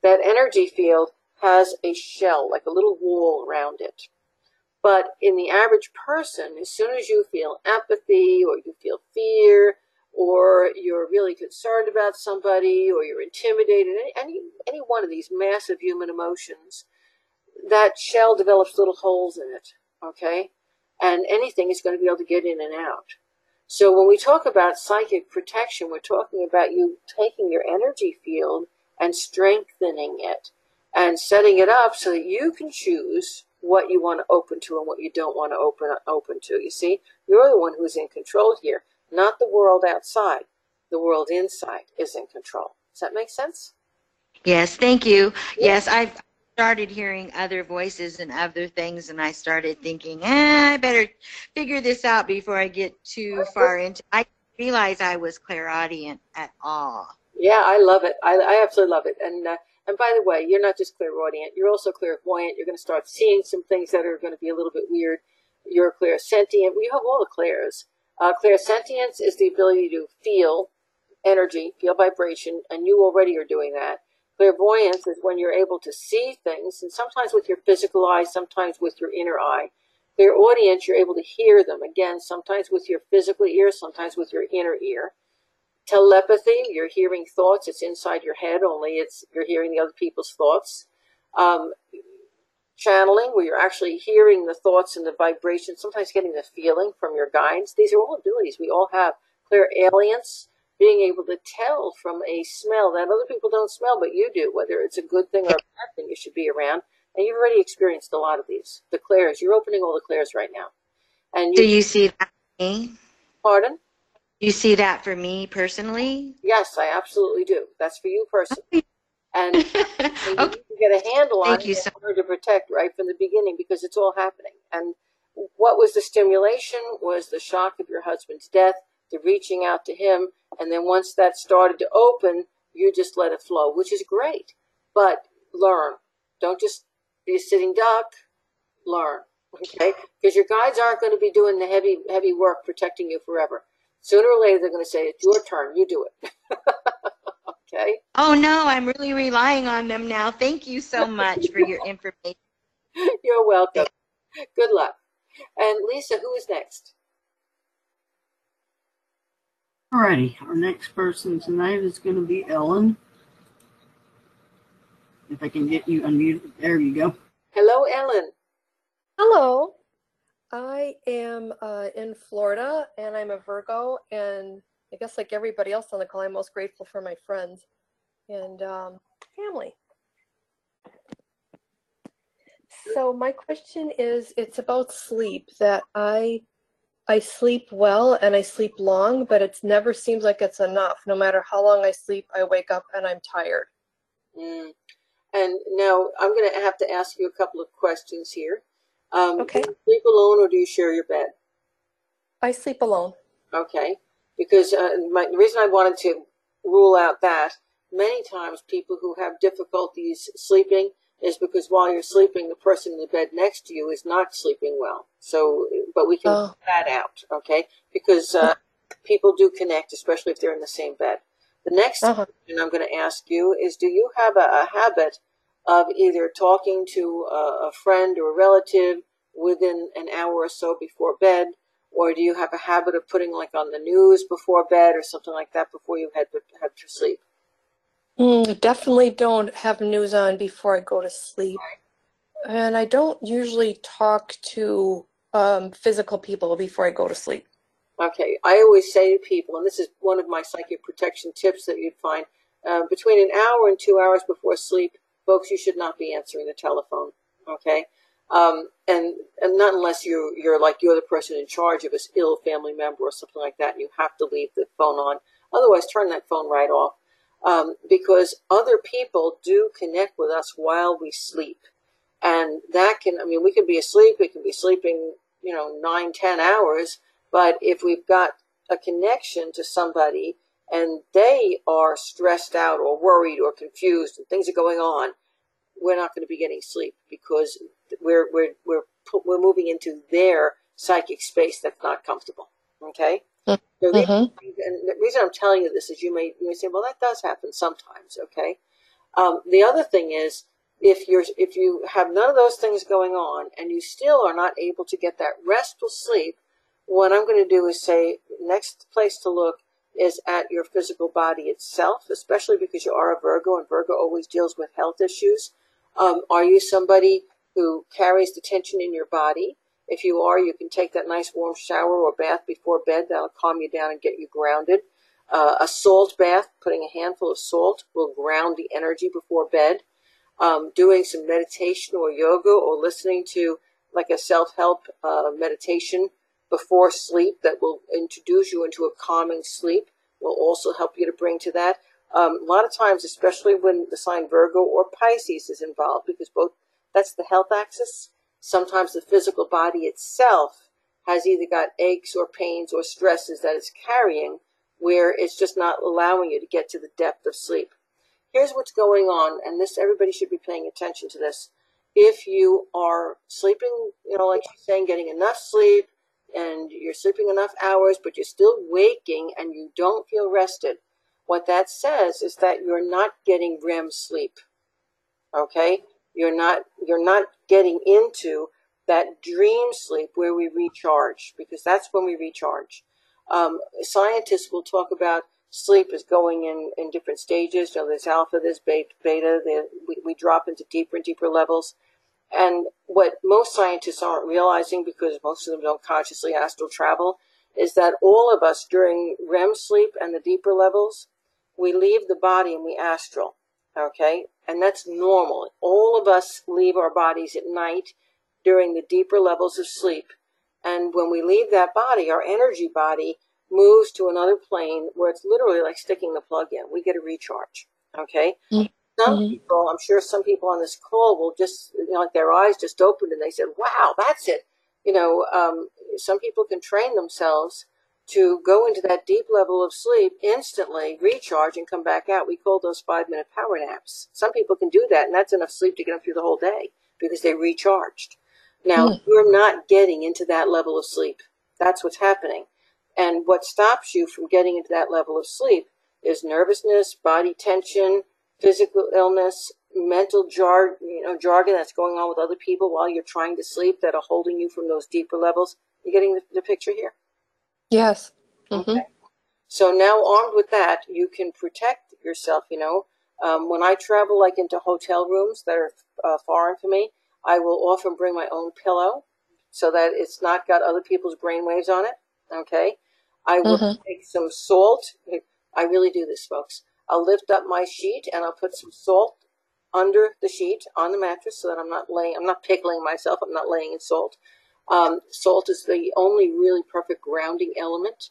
That energy field has a shell, like a little wall around it. But in the average person, as soon as you feel empathy or you feel fear or you're really concerned about somebody or you're intimidated, any, any one of these massive human emotions, that shell develops little holes in it, okay? And anything is going to be able to get in and out. So when we talk about psychic protection, we're talking about you taking your energy field and strengthening it and setting it up so that you can choose what you want to open to and what you don't want to open open to. You see, you're the one who's in control here not the world outside. The world inside is in control. Does that make sense?
Yes, thank you. Yes, I've started hearing other voices and other things, and I started thinking, eh, I better figure this out before I get too far into. I realized I was clairaudient at all.
Yeah, I love it. I, I absolutely love it. And uh, and by the way, you're not just clairaudient; you're also clairvoyant. You're going to start seeing some things that are going to be a little bit weird. You're clairsentient. We have all the clairs. Uh, clairsentience is the ability to feel energy, feel vibration, and you already are doing that. Clairvoyance is when you're able to see things, and sometimes with your physical eye, sometimes with your inner eye. Clairaudience, you're able to hear them, again, sometimes with your physical ear, sometimes with your inner ear. Telepathy, you're hearing thoughts, it's inside your head, only it's you're hearing the other people's thoughts. Um, channeling, where you're actually hearing the thoughts and the vibrations, sometimes getting the feeling from your guides. These are all abilities we all have. Clairalience, being able to tell from a smell that other people don't smell, but you do, whether it's a good thing or a bad thing you should be around. And you've already experienced a lot of these. The clairs, you're opening all the clairs right now. And
you, do you see that for me?
Pardon?
You see that for me personally?
Yes, I absolutely do. That's for you personally. And, and *laughs* you okay. need to get a handle on
Thank you
it
so
in order to protect right from the beginning because it's all happening. And what was the stimulation was the shock of your husband's death, to reaching out to him. And then once that started to open, you just let it flow, which is great. But learn. Don't just be a sitting duck. Learn. Okay? Because your guides aren't going to be doing the heavy, heavy work protecting you forever. Sooner or later, they're going to say, It's your turn. You do it. *laughs* okay?
Oh no, I'm really relying on them now. Thank you so *laughs* much for your information.
You're welcome. Good luck. And Lisa, who is next?
Alrighty, our next person tonight is going to be Ellen. If I can get you unmuted. There you go.
Hello, Ellen.
Hello. I am uh, in Florida and I'm a Virgo. And I guess, like everybody else on the call, I'm most grateful for my friends and um, family. So, my question is it's about sleep that I. I sleep well and I sleep long, but it never seems like it's enough. No matter how long I sleep, I wake up and I'm tired.
Mm. And now I'm going to have to ask you a couple of questions here. Um,
Okay.
Do you sleep alone or do you share your bed?
I sleep alone.
Okay. Because uh, my, the reason I wanted to rule out that many times people who have difficulties sleeping is because while you're sleeping, the person in the bed next to you is not sleeping well. So, but we can
Oh.
that out, okay? Because uh, people do connect, especially if they're in the same bed. The next
Uh-huh.
question I'm going to ask you is Do you have a, a habit of either talking to a, a friend or a relative within an hour or so before bed? Or do you have a habit of putting like on the news before bed or something like that before you head to, head to sleep?
Mm, definitely don't have news on before I go to sleep. And I don't usually talk to um, physical people before I go to sleep.
Okay, I always say to people, and this is one of my psychic protection tips that you'd find, uh, between an hour and two hours before sleep, folks, you should not be answering the telephone. Okay, um, and and not unless you're you're like you're the person in charge of this ill family member or something like that, and you have to leave the phone on. Otherwise, turn that phone right off, um, because other people do connect with us while we sleep, and that can I mean we can be asleep, we can be sleeping, you know, nine ten hours but if we've got a connection to somebody and they are stressed out or worried or confused and things are going on, we're not going to be getting sleep because we're we're we're we're moving into their psychic space that's not comfortable. Okay. So the,
Mhm.
and the reason I'm telling you this is you may you may say, well, that does happen sometimes. Okay. Um, the other thing is if you're if you have none of those things going on and you still are not able to get that restful sleep, what I'm going to do is say next place to look is at your physical body itself, especially because you are a Virgo and Virgo always deals with health issues. Um, are you somebody who carries the tension in your body? If you are, you can take that nice warm shower or bath before bed. That'll calm you down and get you grounded. Uh, a salt bath, putting a handful of salt, will ground the energy before bed. Um, doing some meditation or yoga or listening to like a self help uh, meditation before sleep that will introduce you into a calming sleep will also help you to bring to that. Um, a lot of times, especially when the sign Virgo or Pisces is involved, because both that's the health axis. Sometimes the physical body itself has either got aches or pains or stresses that it's carrying where it's just not allowing you to get to the depth of sleep. Here's what's going on, and this everybody should be paying attention to this. If you are sleeping, you know, like you're saying, getting enough sleep, and you're sleeping enough hours, but you're still waking and you don't feel rested, what that says is that you're not getting REM sleep. Okay? You're not you're not getting into that dream sleep where we recharge because that's when we recharge. Um, scientists will talk about sleep is going in, in different stages. You know, there's alpha, there's beta, we, we drop into deeper and deeper levels. And what most scientists aren't realizing, because most of them don't consciously astral travel, is that all of us during REM sleep and the deeper levels, we leave the body and we astral. Okay? And that's normal. All of us leave our bodies at night during the deeper levels of sleep. And when we leave that body, our energy body moves to another plane where it's literally like sticking the plug in. We get a recharge. Okay? Some
Mhm.
people, I'm sure some people on this call will just, you know, like their eyes just opened and they said, wow, that's it. You know, um, some people can train themselves to go into that deep level of sleep instantly, recharge, and come back out. We call those five minute power naps. Some people can do that, and that's enough sleep to get them through the whole day because they recharged. Now,
Hmm.
you're not getting into that level of sleep. That's what's happening. And what stops you from getting into that level of sleep is nervousness, body tension, physical illness, mental jar, you know, jargon that's going on with other people while you're trying to sleep that are holding you from those deeper levels. You're getting the, the picture here?
Yes. hmm
Okay. So now, armed with that, you can protect yourself. You know, um, when I travel, like into hotel rooms that are uh, foreign to me, I will often bring my own pillow so that it's not got other people's brainwaves on it. Okay. I will
Mhm.
take some salt. *laughs* I really do this, folks. I'll lift up my sheet and I'll put some salt under the sheet on the mattress so that I'm not laying, I'm not pickling myself. I'm not laying in salt. Um, salt is the only really perfect grounding element.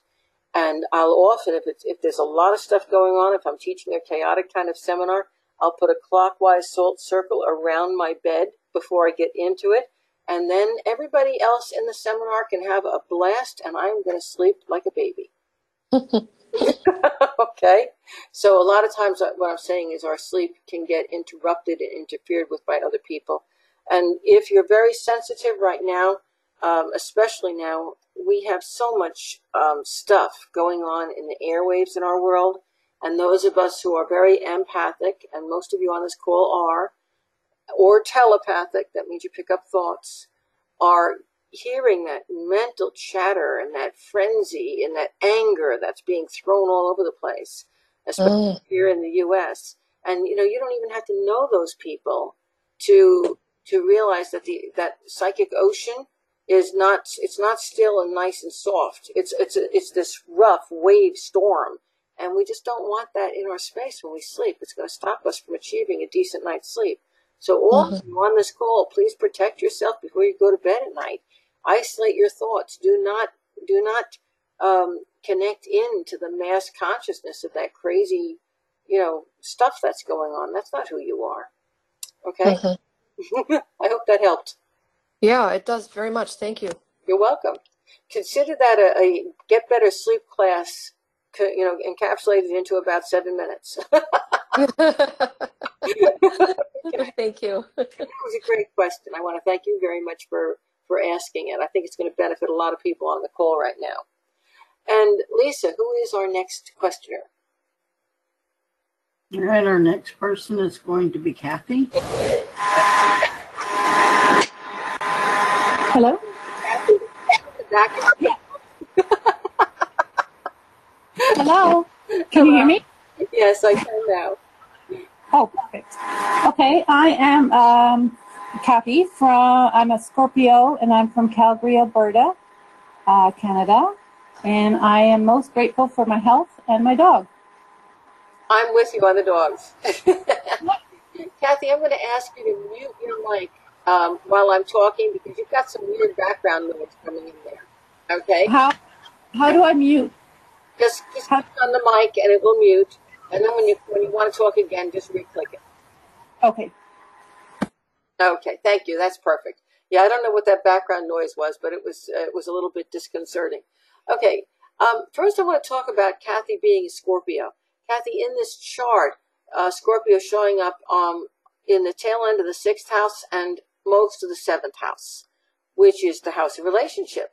And I'll often, if it's, if there's a lot of stuff going on, if I'm teaching a chaotic kind of seminar, I'll put a clockwise salt circle around my bed before I get into it. And then everybody else in the seminar can have a blast and I'm going to sleep like a baby. *laughs* okay. So a lot of times uh, what I'm saying is our sleep can get interrupted and interfered with by other people. And if you're very sensitive right now, um, especially now, we have so much um, stuff going on in the airwaves in our world. And those of us who are very empathic, and most of you on this call are, or telepathic, that means you pick up thoughts, are hearing that mental chatter and that frenzy and that anger that's being thrown all over the place, especially
Mm.
here in the U.S. And you know, you don't even have to know those people to to realize that the that psychic ocean is not it's not still and nice and soft. It's it's a, it's this rough wave storm, and we just don't want that in our space when we sleep. It's going to stop us from achieving a decent night's sleep. So all you on this call, please protect yourself before you go to bed at night. Isolate your thoughts. Do not do not um, connect in to the mass consciousness of that crazy, you know, stuff that's going on. That's not who you are. Okay.
Mhm. *laughs*
I hope that helped.
Yeah, it does very much. Thank you.
You're welcome. Consider that a, a get better sleep class, you know, encapsulated into about seven minutes. *laughs* *laughs*
Thank you.
That was a great question. I want to thank you very much for, for asking it. I think it's going to benefit a lot of people on the call right now. And Lisa, who is our next questioner?
All right, our next person is going to be Kathy.
Hello? Hello? Can you hear me?
yes, I can now.
Oh, perfect. Okay, I am um, Kathy from, I'm a Scorpio and I'm from Calgary, Alberta, uh, Canada. And I am most grateful for my health and my dog.
I'm with you on the dogs. *laughs* Kathy, I'm going to ask you to mute your mic um, while I'm talking because you've got some weird background noise coming in there. Okay?
How, how do I mute?
Just just click on the mic and it will mute. And then when you when you want to talk again, just re-click it.
Okay.
Okay, thank you. That's perfect. Yeah, I don't know what that background noise was, but it was uh, it was a little bit disconcerting. Okay, um, first I want to talk about Kathy being a Scorpio. Kathy, in this chart, uh, Scorpio showing up um, in the tail end of the sixth house and most of the seventh house, which is the house of relationship.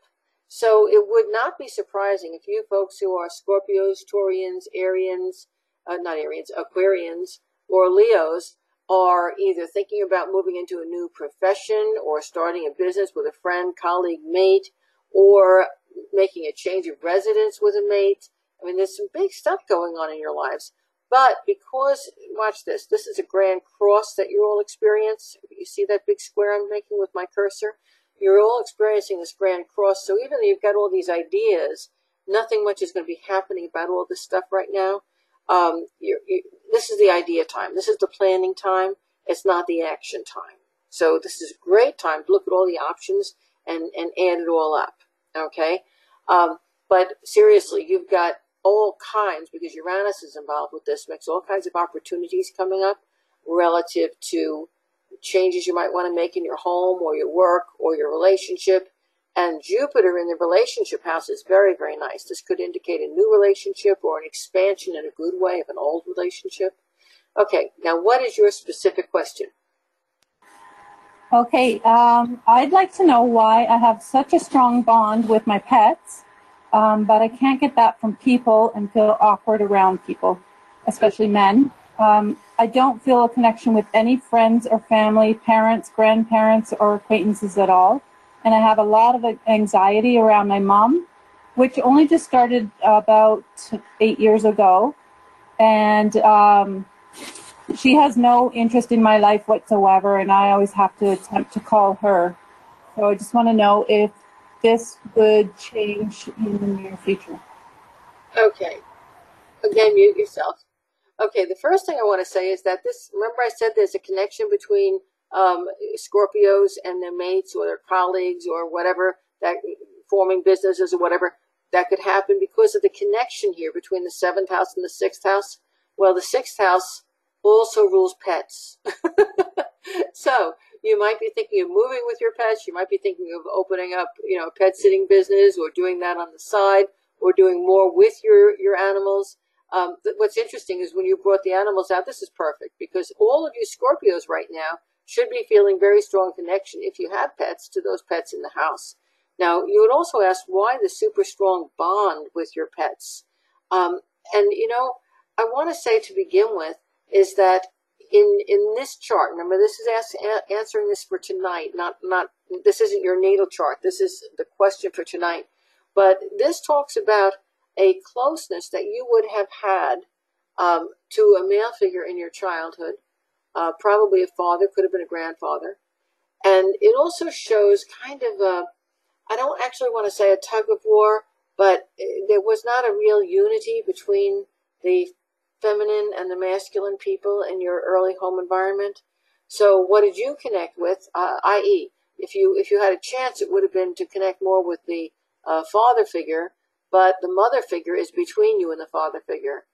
So it would not be surprising if you folks who are Scorpios, Taurians, Arians, uh, not Arians, Aquarians, or Leos are either thinking about moving into a new profession or starting a business with a friend, colleague, mate, or making a change of residence with a mate. I mean, there's some big stuff going on in your lives. But because, watch this, this is a grand cross that you all experience. You see that big square I'm making with my cursor? You're all experiencing this grand cross. So even though you've got all these ideas, nothing much is going to be happening about all this stuff right now. Um, you're, you, this is the idea time. This is the planning time. It's not the action time. So this is a great time to look at all the options and, and add it all up. Okay. Um, but seriously, you've got all kinds because Uranus is involved with this, makes all kinds of opportunities coming up relative to changes you might want to make in your home or your work or your relationship. And Jupiter in the relationship house is very, very nice. This could indicate a new relationship or an expansion in a good way of an old relationship. Okay, now what is your specific question?
Okay, um, I'd like to know why I have such a strong bond with my pets, um, but I can't get that from people and feel awkward around people, especially men. Um, I don't feel a connection with any friends or family, parents, grandparents, or acquaintances at all. And I have a lot of anxiety around my mom, which only just started about eight years ago. And um, she has no interest in my life whatsoever, and I always have to attempt to call her. So I just want to know if this would change in the near future.
Okay. Again, mute yourself. Okay, the first thing I want to say is that this, remember I said there's a connection between um, Scorpios and their mates or their colleagues or whatever, that forming businesses or whatever, that could happen because of the connection here between the seventh house and the sixth house. Well, the sixth house also rules pets. *laughs* *laughs* so you might be thinking of moving with your pets. You might be thinking of opening up, you know, a pet sitting business or doing that on the side or doing more with your, your animals. Um, what's interesting is when you brought the animals out, this is perfect because all of you Scorpios right now should be feeling very strong connection if you have pets to those pets in the house. Now, you would also ask why the super strong bond with your pets. Um, and, you know, I want to say to begin with is that in in this chart, remember this is ask, a, answering this for tonight, not not this isn't your natal chart. This is the question for tonight. But this talks about a closeness that you would have had um, to a male figure in your childhood, uh, probably a father, could have been a grandfather. And it also shows kind of a, I don't actually want to say a tug of war, but there was not a real unity between the feminine and the masculine people in your early home environment. So what did you connect with? Uh, i.e., if you if you had a chance, it would have been to connect more with the uh, father figure but the mother figure is between you and the father figure.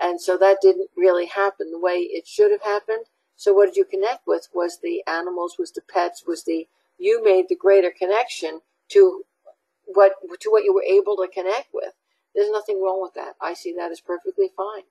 And so that didn't really happen the way it should have happened. So what did you connect with was the animals, was the pets, was the, you made the greater connection to what, to what you were able to connect with. There's nothing wrong with that. I see that as perfectly fine.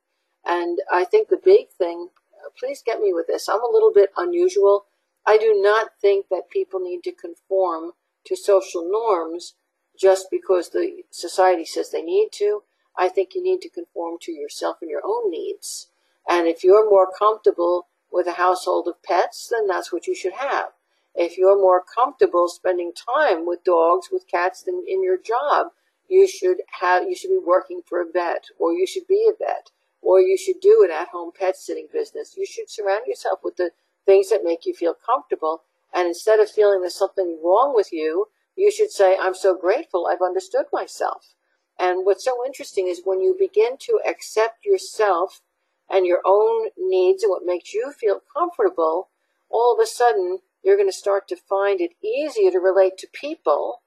And I think the big thing, uh, please get me with this. I'm a little bit unusual. I do not think that people need to conform to social norms just because the society says they need to. I think you need to conform to yourself and your own needs. And if you're more comfortable with a household of pets, then that's what you should have. If you're more comfortable spending time with dogs, with cats than in your job, you should have you should be working for a vet or you should be a vet or you should do an at-home pet sitting business. You should surround yourself with the things that make you feel comfortable and instead of feeling there's something wrong with you, you should say, I'm so grateful I've understood myself. And what's so interesting is when you begin to accept yourself and your own needs and what makes you feel comfortable, all of a sudden you're going to start to find it easier to relate to people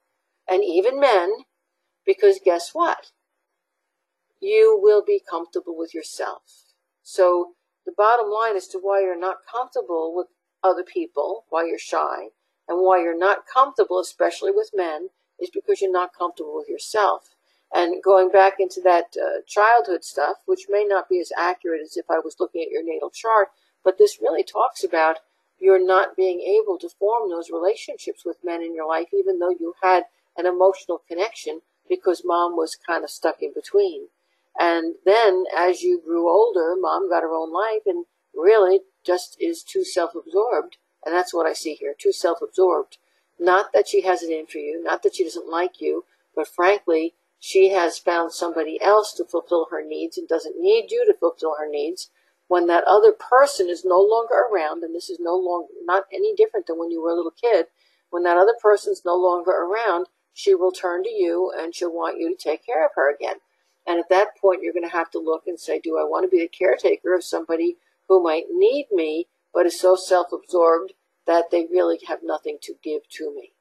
and even men because guess what? You will be comfortable with yourself. So the bottom line as to why you're not comfortable with other people, why you're shy, and why you're not comfortable, especially with men, is because you're not comfortable with yourself. And going back into that uh, childhood stuff, which may not be as accurate as if I was looking at your natal chart, but this really talks about you're not being able to form those relationships with men in your life, even though you had an emotional connection because mom was kind of stuck in between. And then as you grew older, mom got her own life and really just is too self absorbed and that's what I see here, too self-absorbed. Not that she has it in for you, not that she doesn't like you, but frankly, she has found somebody else to fulfill her needs and doesn't need you to fulfill her needs. When that other person is no longer around, and this is no longer, not any different than when you were a little kid, when that other person's no longer around, she will turn to you and she'll want you to take care of her again. And at that point, you're going to have to look and say, do I want to be the caretaker of somebody who might need me but is so self absorbed that they really have nothing to give to me.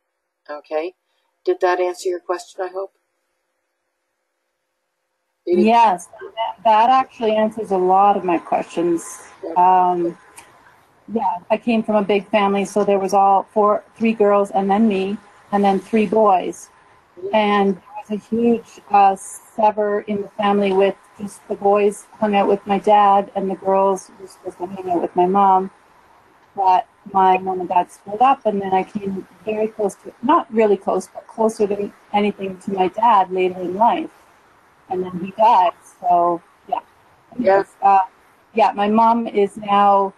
Okay? Did that answer your question, I hope?
Yes, that actually answers a lot of my questions. Um, yeah, I came from a big family, so there was all four, three girls, and then me, and then three boys. and was a huge uh, sever in the family with just the boys hung out with my dad and the girls were supposed to hang out with my mom. But my mom and dad split up, and then I came very close to, not really close, but closer than anything to my dad later in life. And then he died. So, yeah.
Yeah.
Uh, yeah, my mom is now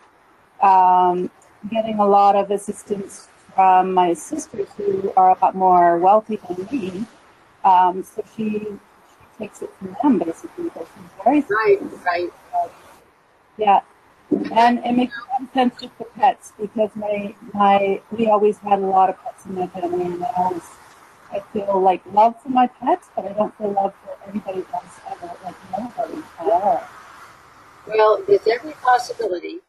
um, getting a lot of assistance from my sisters who are a lot more wealthy than me. Um, so she, she takes it from them basically, but she's very
Right, right.
yeah, and it makes a lot of sense with the pets because my my we always had a lot of pets in my family, and I always I feel like love for my pets, but I don't feel love for anybody else ever, like nobody at all.
Well, there's every possibility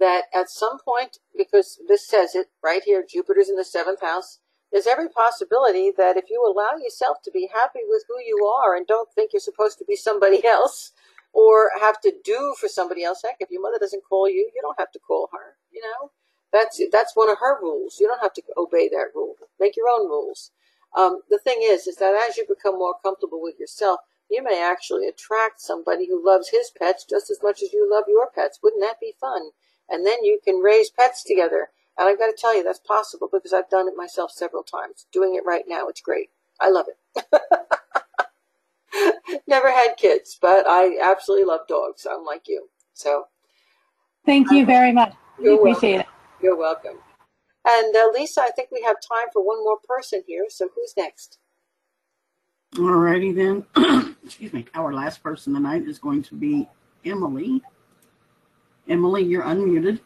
that at some point, because this says it right here, Jupiter's in the seventh house, there's every possibility that if you allow yourself to be happy with who you are and don't think you're supposed to be somebody *laughs* else or have to do for somebody else, heck, if your mother doesn't call you, you don't have to call her, you know? That's, that's one of her rules. You don't have to obey that rule. Make your own rules. Um, the thing is, is that as you become more comfortable with yourself, you may actually attract somebody who loves his pets just as much as you love your pets. Wouldn't that be fun? And then you can raise pets together. And I've got to tell you, that's possible because I've done it myself several times. Doing it right now, it's great. I love it. *laughs* Never had kids, but I absolutely love dogs. I'm like you. So
Thank you very much. We
You're
appreciate it.
you're welcome. And uh, Lisa, I think we have time for one more person here. So who's next?
Alrighty then. *clears throat* Excuse me. Our last person tonight is going to be Emily. Emily, you're unmuted.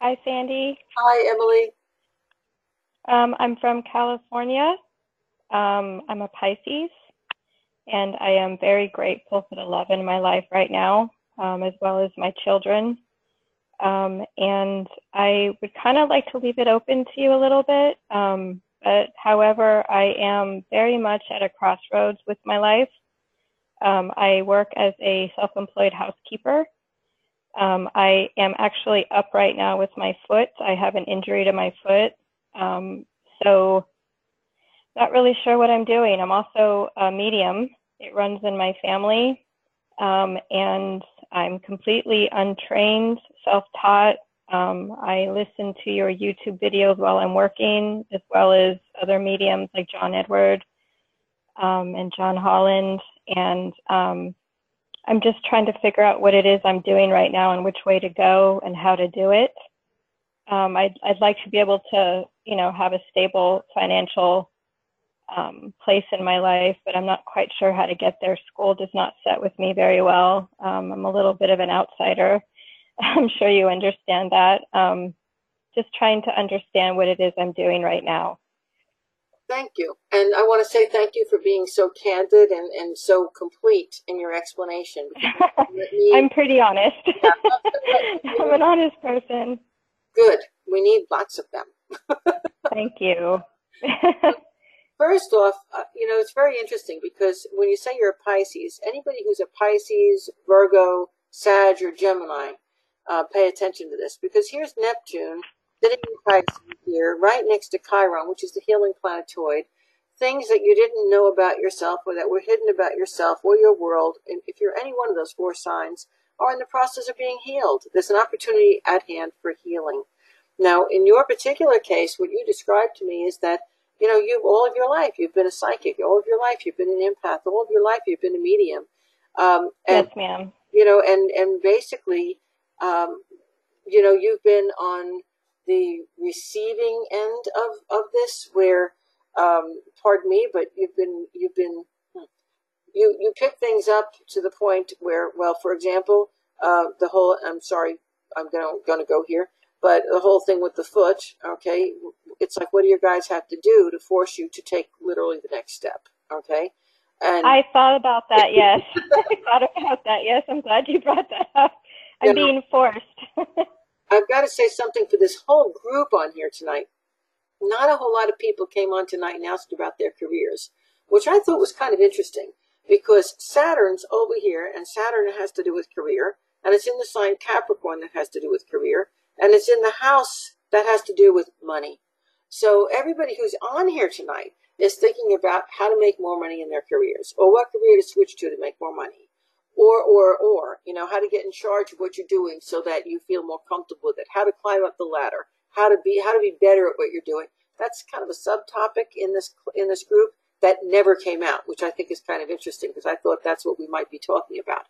Hi, Sandy.
Hi, Emily.
Um, I'm from California. Um, I'm a Pisces, and I am very grateful for the love in my life right now, um, as well as my children. Um, and I would kind of like to leave it open to you a little bit. Um, but however, I am very much at a crossroads with my life. Um, I work as a self employed housekeeper. Um, I am actually up right now with my foot. I have an injury to my foot. Um, so, not really sure what I'm doing. I'm also a medium, it runs in my family. Um, and I'm completely untrained, self taught. Um, I listen to your YouTube videos while I'm working, as well as other mediums like John Edward um, and John Holland. And um, I'm just trying to figure out what it is I'm doing right now and which way to go and how to do it. Um, I'd, I'd like to be able to, you know, have a stable financial um, place in my life, but I'm not quite sure how to get there. School does not set with me very well. Um, I'm a little bit of an outsider. *laughs* I'm sure you understand that. Um, just trying to understand what it is I'm doing right now.
Thank you. And I want to say thank you for being so candid and, and so complete in your explanation. *laughs* Me-
I'm pretty honest. *laughs* I'm an honest person.
Good. We need lots of them. *laughs*
Thank you.
First off, uh, you know, it's very interesting because when you say you're a Pisces, anybody who's a Pisces, Virgo, Sag, or Gemini, uh, pay attention to this because here's Neptune sitting in Pisces here, right next to Chiron, which is the healing planetoid. Things that you didn't know about yourself or that were hidden about yourself or your world, and if you're any one of those four signs, are in the process of being healed. There's an opportunity at hand for healing. Now, in your particular case, what you described to me is that you know, you've all of your life you've been a psychic. All of your life you've been an empath. All of your life you've been a medium. Um, and,
yes, ma'am.
You know, and and basically, um, you know, you've been on the receiving end of of this, where, um, pardon me, but you've been you've been you you pick things up to the point where, well, for example, uh, the whole. I'm sorry, I'm gonna gonna go here. But the whole thing with the foot, okay, it's like, what do your guys have to do to force you to take literally the next step, okay? And
I thought about that, *laughs* yes. *laughs* I thought about that, yes. I'm glad you brought that up. I'm
You know-
being forced. *laughs*
I've got to say something for this whole group on here tonight. Not a whole lot of people came on tonight and asked about their careers, which I thought was kind of interesting because Saturn's over here, and Saturn has to do with career, and it's in the sign Capricorn that has to do with career, and it's in the house that has to do with money. So everybody who's on here tonight, is thinking about how to make more money in their careers or what career to switch to to make more money or or or you know how to get in charge of what you're doing so that you feel more comfortable with it. How to climb up the ladder. How to be how to be better at what you're doing. That's kind of a subtopic in this in this group that never came out which i think is kind of interesting because i thought that's what we might be talking about.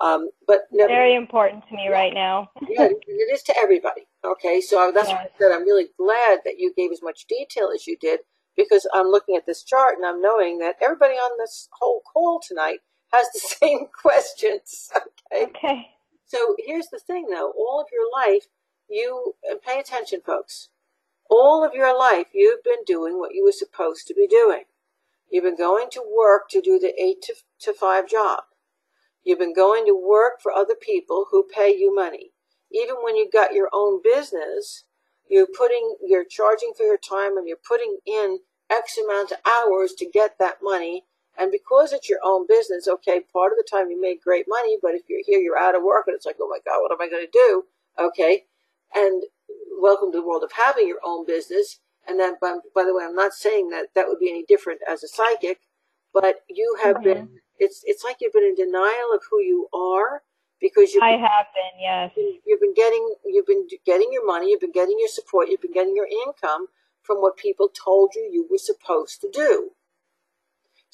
Um, but never,
Very important to me right now. *laughs*
yeah, it is to everybody. Okay, so that's why I said I'm really glad that you gave as much detail as you did because I'm looking at this chart and I'm knowing that everybody on this whole call tonight has the *laughs* same questions. Okay.
Okay.
So here's the thing though, all of your life, you, and pay attention folks, all of your life you've been doing what you were supposed to be doing. You've been going to work to do the eight to, to five job. You've been going to work for other people who pay you money. Even when you've got your own business, you're putting, you're charging for your time and you're putting in X amount of hours to get that money. And because it's your own business, okay, part of the time you make great money, but if you're here, you're out of work and it's like, oh my God, what am I going to do? Okay. And welcome to the world of having your own business. And then, by, by the way, I'm not saying that that would be any different as a psychic, but you have
Mhm.
been, it's, it's like you've been in denial of who you are because you've
I have been, yes.
you've been getting you've been getting your money you've been getting your support you've been getting your income from what people told you you were supposed to do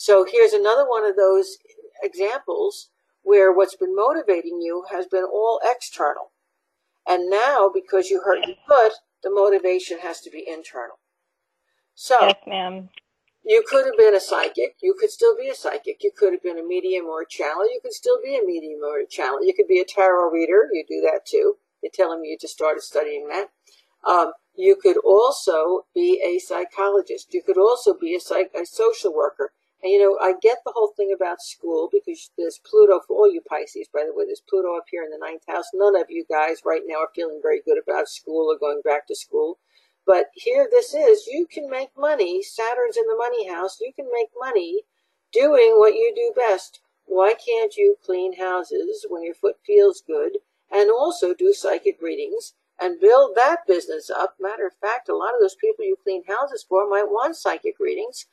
so here's another one of those examples where what's been motivating you has been all external and now because you hurt your foot the motivation has to be internal so
Yes, ma'am.
you could have been a psychic. You could still be a psychic. You could have been a medium or a channel. You could still be a medium or a channel. You could be a tarot reader. You do that too. They're telling me you just started studying that. Um, you could also be a psychologist. You could also be a, psych- a social worker. And you know, I get the whole thing about school because there's Pluto for all you Pisces, by the way. There's Pluto up here in the ninth house. None of you guys right now are feeling very good about school or going back to school. But here this is, you can make money. Saturn's in the money house. You can make money doing what you do best. Why can't you clean houses when your foot feels good and also do psychic readings and build that business up? Matter of fact, a lot of those people you clean houses for might want psychic readings.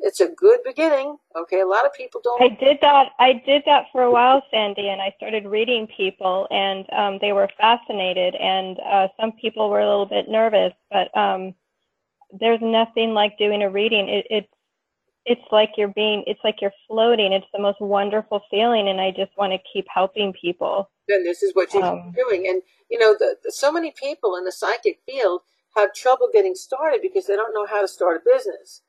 It's a good beginning. Okay, a lot of people don't.
I did that. I did that for a while, Sandy, and I started reading people, and um, they were fascinated, and uh, some people were a little bit nervous, but um, there's nothing like doing a reading. It, it's it's like you're being. It's like you're floating. It's the most wonderful feeling, and I just want to keep helping people.
then this is what you
Um,
doing. And you know, the, the, so many people in the psychic field have trouble getting started because they don't know how to start a business.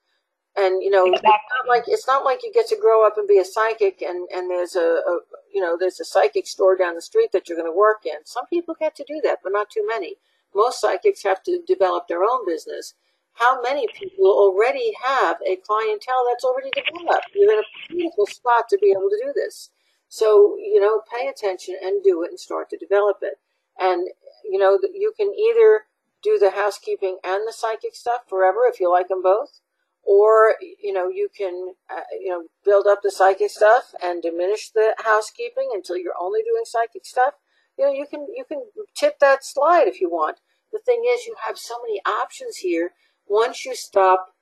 And you know, it's not like it's not like you get to grow up and be a psychic, and and there's a, a you know there's a psychic store down the street that you're going to work in. Some people get to do that, but not too many. Most psychics have to develop their own business. How many people already have a clientele that's already developed? You're in a beautiful spot to be able to do this. So, you know, pay attention and do it and start to develop it. And, you know, you can either do the housekeeping and the psychic stuff forever if you like them both, or, you know, you can, uh, you know, build up the psychic stuff and diminish the housekeeping until you're only doing psychic stuff. You know, you can, you can tip that slide if you want. The thing is, you have so many options here. Once you stop,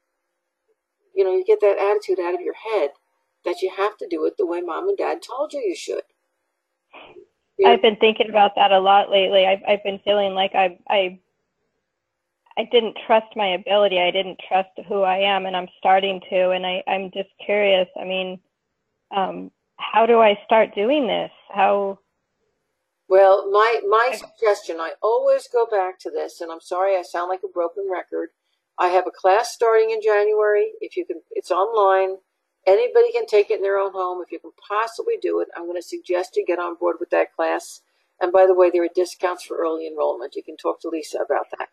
you know, you get that attitude out of your head that you have to do it the way mom and dad told you you should. You know,
I've been thinking about that a lot lately. I've I've been feeling like I I I didn't trust my ability. I didn't trust who I am, and I'm starting to. And I I'm just curious. I mean, um, how do I start doing this? How?
Well, my my suggestion, I always go back to this, and I'm sorry I sound like a broken record. I have a class starting in January. If you can, it's online. Anybody can take it in their own home. If you can possibly do it, I'm going to suggest you get on board with that class. And by the way, there are discounts for early enrollment. You can talk to Lisa about that.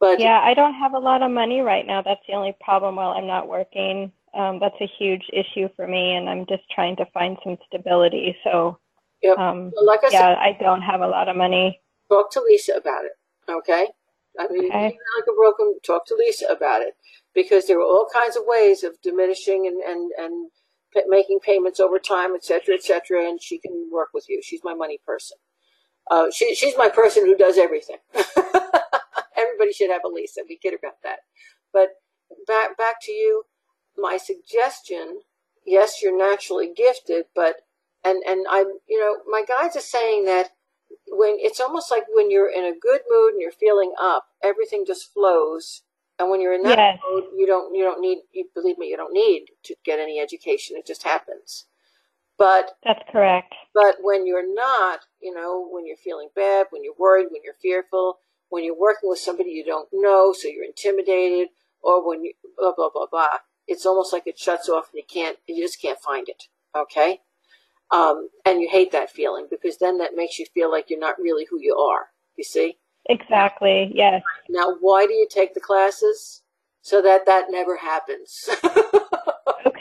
But
Yeah, I don't have a lot of money right now. That's the only problem while I'm not working. Um, that's a huge issue for me, and I'm just trying to find some stability. So,
Yep.
um,
Well, like I
yeah,
said,
I don't have a lot of money.
talk to Lisa about it. Okay. I mean,
Okay.
like a broken, talk to Lisa about it because there are all kinds of ways of diminishing and and and making payments over time, et cetera, et cetera. And she can work with you. She's my money person. Uh, she she's my person who does everything. *laughs* Everybody should have a Lisa. We kid about that. But back back to you. my suggestion, yes, you're naturally gifted, but and and I, you know, my guides are saying that when it's almost like when you're in a good mood and you're feeling up, everything just flows. And when you're in that
Yes.
mode, you don't you don't need you believe me, you don't need to get any education. It just happens. But
That's correct.
but when you're not, you know, when you're feeling bad, when you're worried, when you're fearful, when you're working with somebody you don't know, so you're intimidated, or when you blah blah blah blah, it's almost like it shuts off and you can't, you just can't find it. Okay, um, and you hate that feeling because then that makes you feel like you're not really who you are. You see?
Exactly. Yes.
Now, why do you take the classes? So that that never happens. *laughs*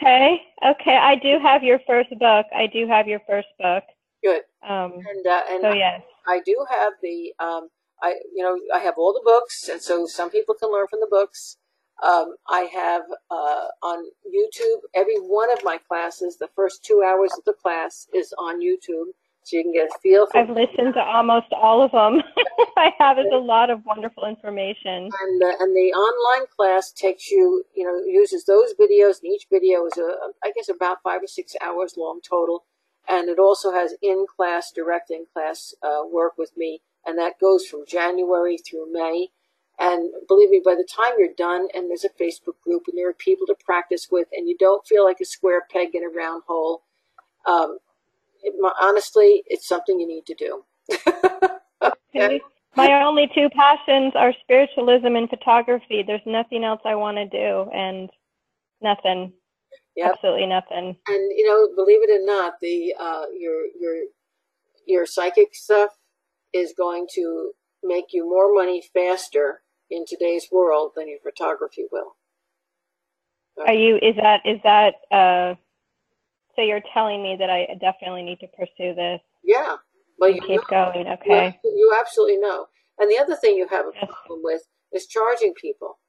Okay. Okay. I do have your first book. I do have your first book.
Good.
Um,
And uh, and
so yes.
I do have the um, I you know I have all the books, and so some people can learn from the books. Um, I have uh, on YouTube every one of my classes. The first two hours of the class is on YouTube, so you can get a feel for.
I've listened to almost all of them. *laughs* I have is a lot of wonderful information.
and the, and the online class takes you, you know, uses those videos, and each video is a, I guess about five or six hours long total, and it also has in-class, direct in-class uh, work with me, and that goes from January through May. And believe me, by the time you're done, and there's a Facebook group, and there are people to practice with, and you don't feel like a square peg in a round hole, um, it, honestly, it's something you need to do. *laughs*
Okay. My only two passions are spiritualism and photography. There's nothing else I want to do, and nothing.
Yep.
Absolutely nothing.
and you know believe it or not the uh, your your your psychic stuff is going to make you more money faster in today's world than your photography will
Are you? Is that? Is that? Uh, so you're telling me that I definitely need to pursue this
yeah well
and
you
keep
know,
going. Okay.
you absolutely know and the other thing you have a problem with is charging people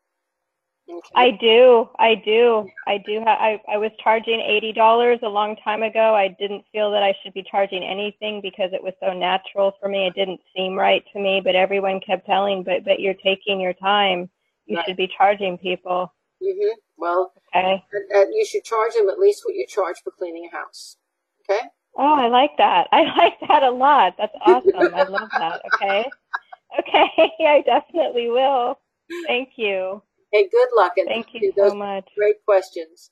okay?
I do. I do. I do. Ha- I, I was charging $80 a long time ago. I didn't feel that I should be charging anything because it was so natural for me. It didn't seem right to me, but everyone kept telling, but, but you're taking your time. You
Right.
should be charging people.
hmm well
Okay.
and, and you should charge them at least what you charge for cleaning a house okay
Oh, I like that. I *laughs* like that a lot. That's awesome. I love that. Okay. *laughs* Okay. *laughs* I definitely will. Thank you.
Hey good luck and
Thank you
those
so much.
great questions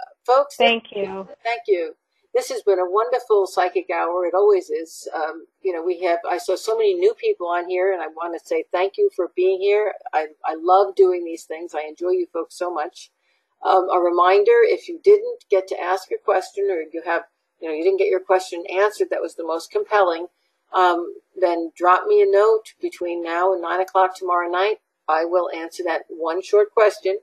uh, folks
Thank you.
Thank you. This has been a wonderful psychic hour. It always is. Um, you know, we have, I saw so many new people on here, and I want to say thank you for being here. I, I love doing these things. I enjoy you folks so much. Um, a reminder if you didn't get to ask a question or you have, you know, you didn't get your question answered that was the most compelling, um, then drop me a note between now and nine o'clock tomorrow night. I will answer that one short question.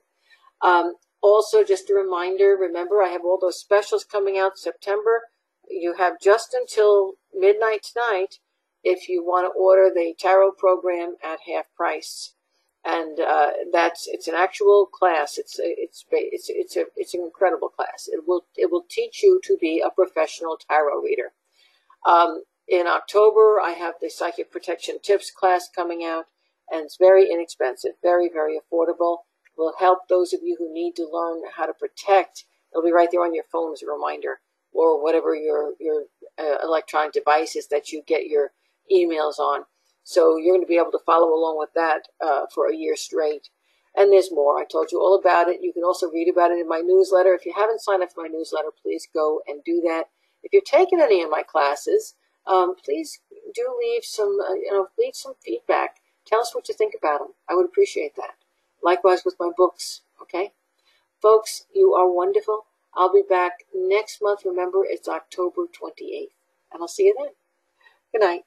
Um, also, just a reminder, remember I have all those specials coming out September. You have just until midnight tonight if you want to order the tarot program at half price. And uh, that's it's an actual class. It's it's it's it's a it's an incredible class. It will it will teach you to be a professional tarot reader. Um, in October, I have the psychic protection tips class coming out, and it's very inexpensive, very very affordable will help those of you who need to learn how to protect. It'll be right there on your phone as a reminder, or whatever your your uh, electronic device is that you get your emails on. So you're going to be able to follow along with that uh, for a year straight. And there's more. I told you all about it. You can also read about it in my newsletter. If you haven't signed up for my newsletter, please go and do that. If you're taking any of my classes, um, please do leave some, uh, you know, leave some feedback. Tell us what you think about them. I would appreciate that. Likewise with my books, okay? Folks, you are wonderful. I'll be back next month. Remember, it's October 28th. And I'll see you then. Good night.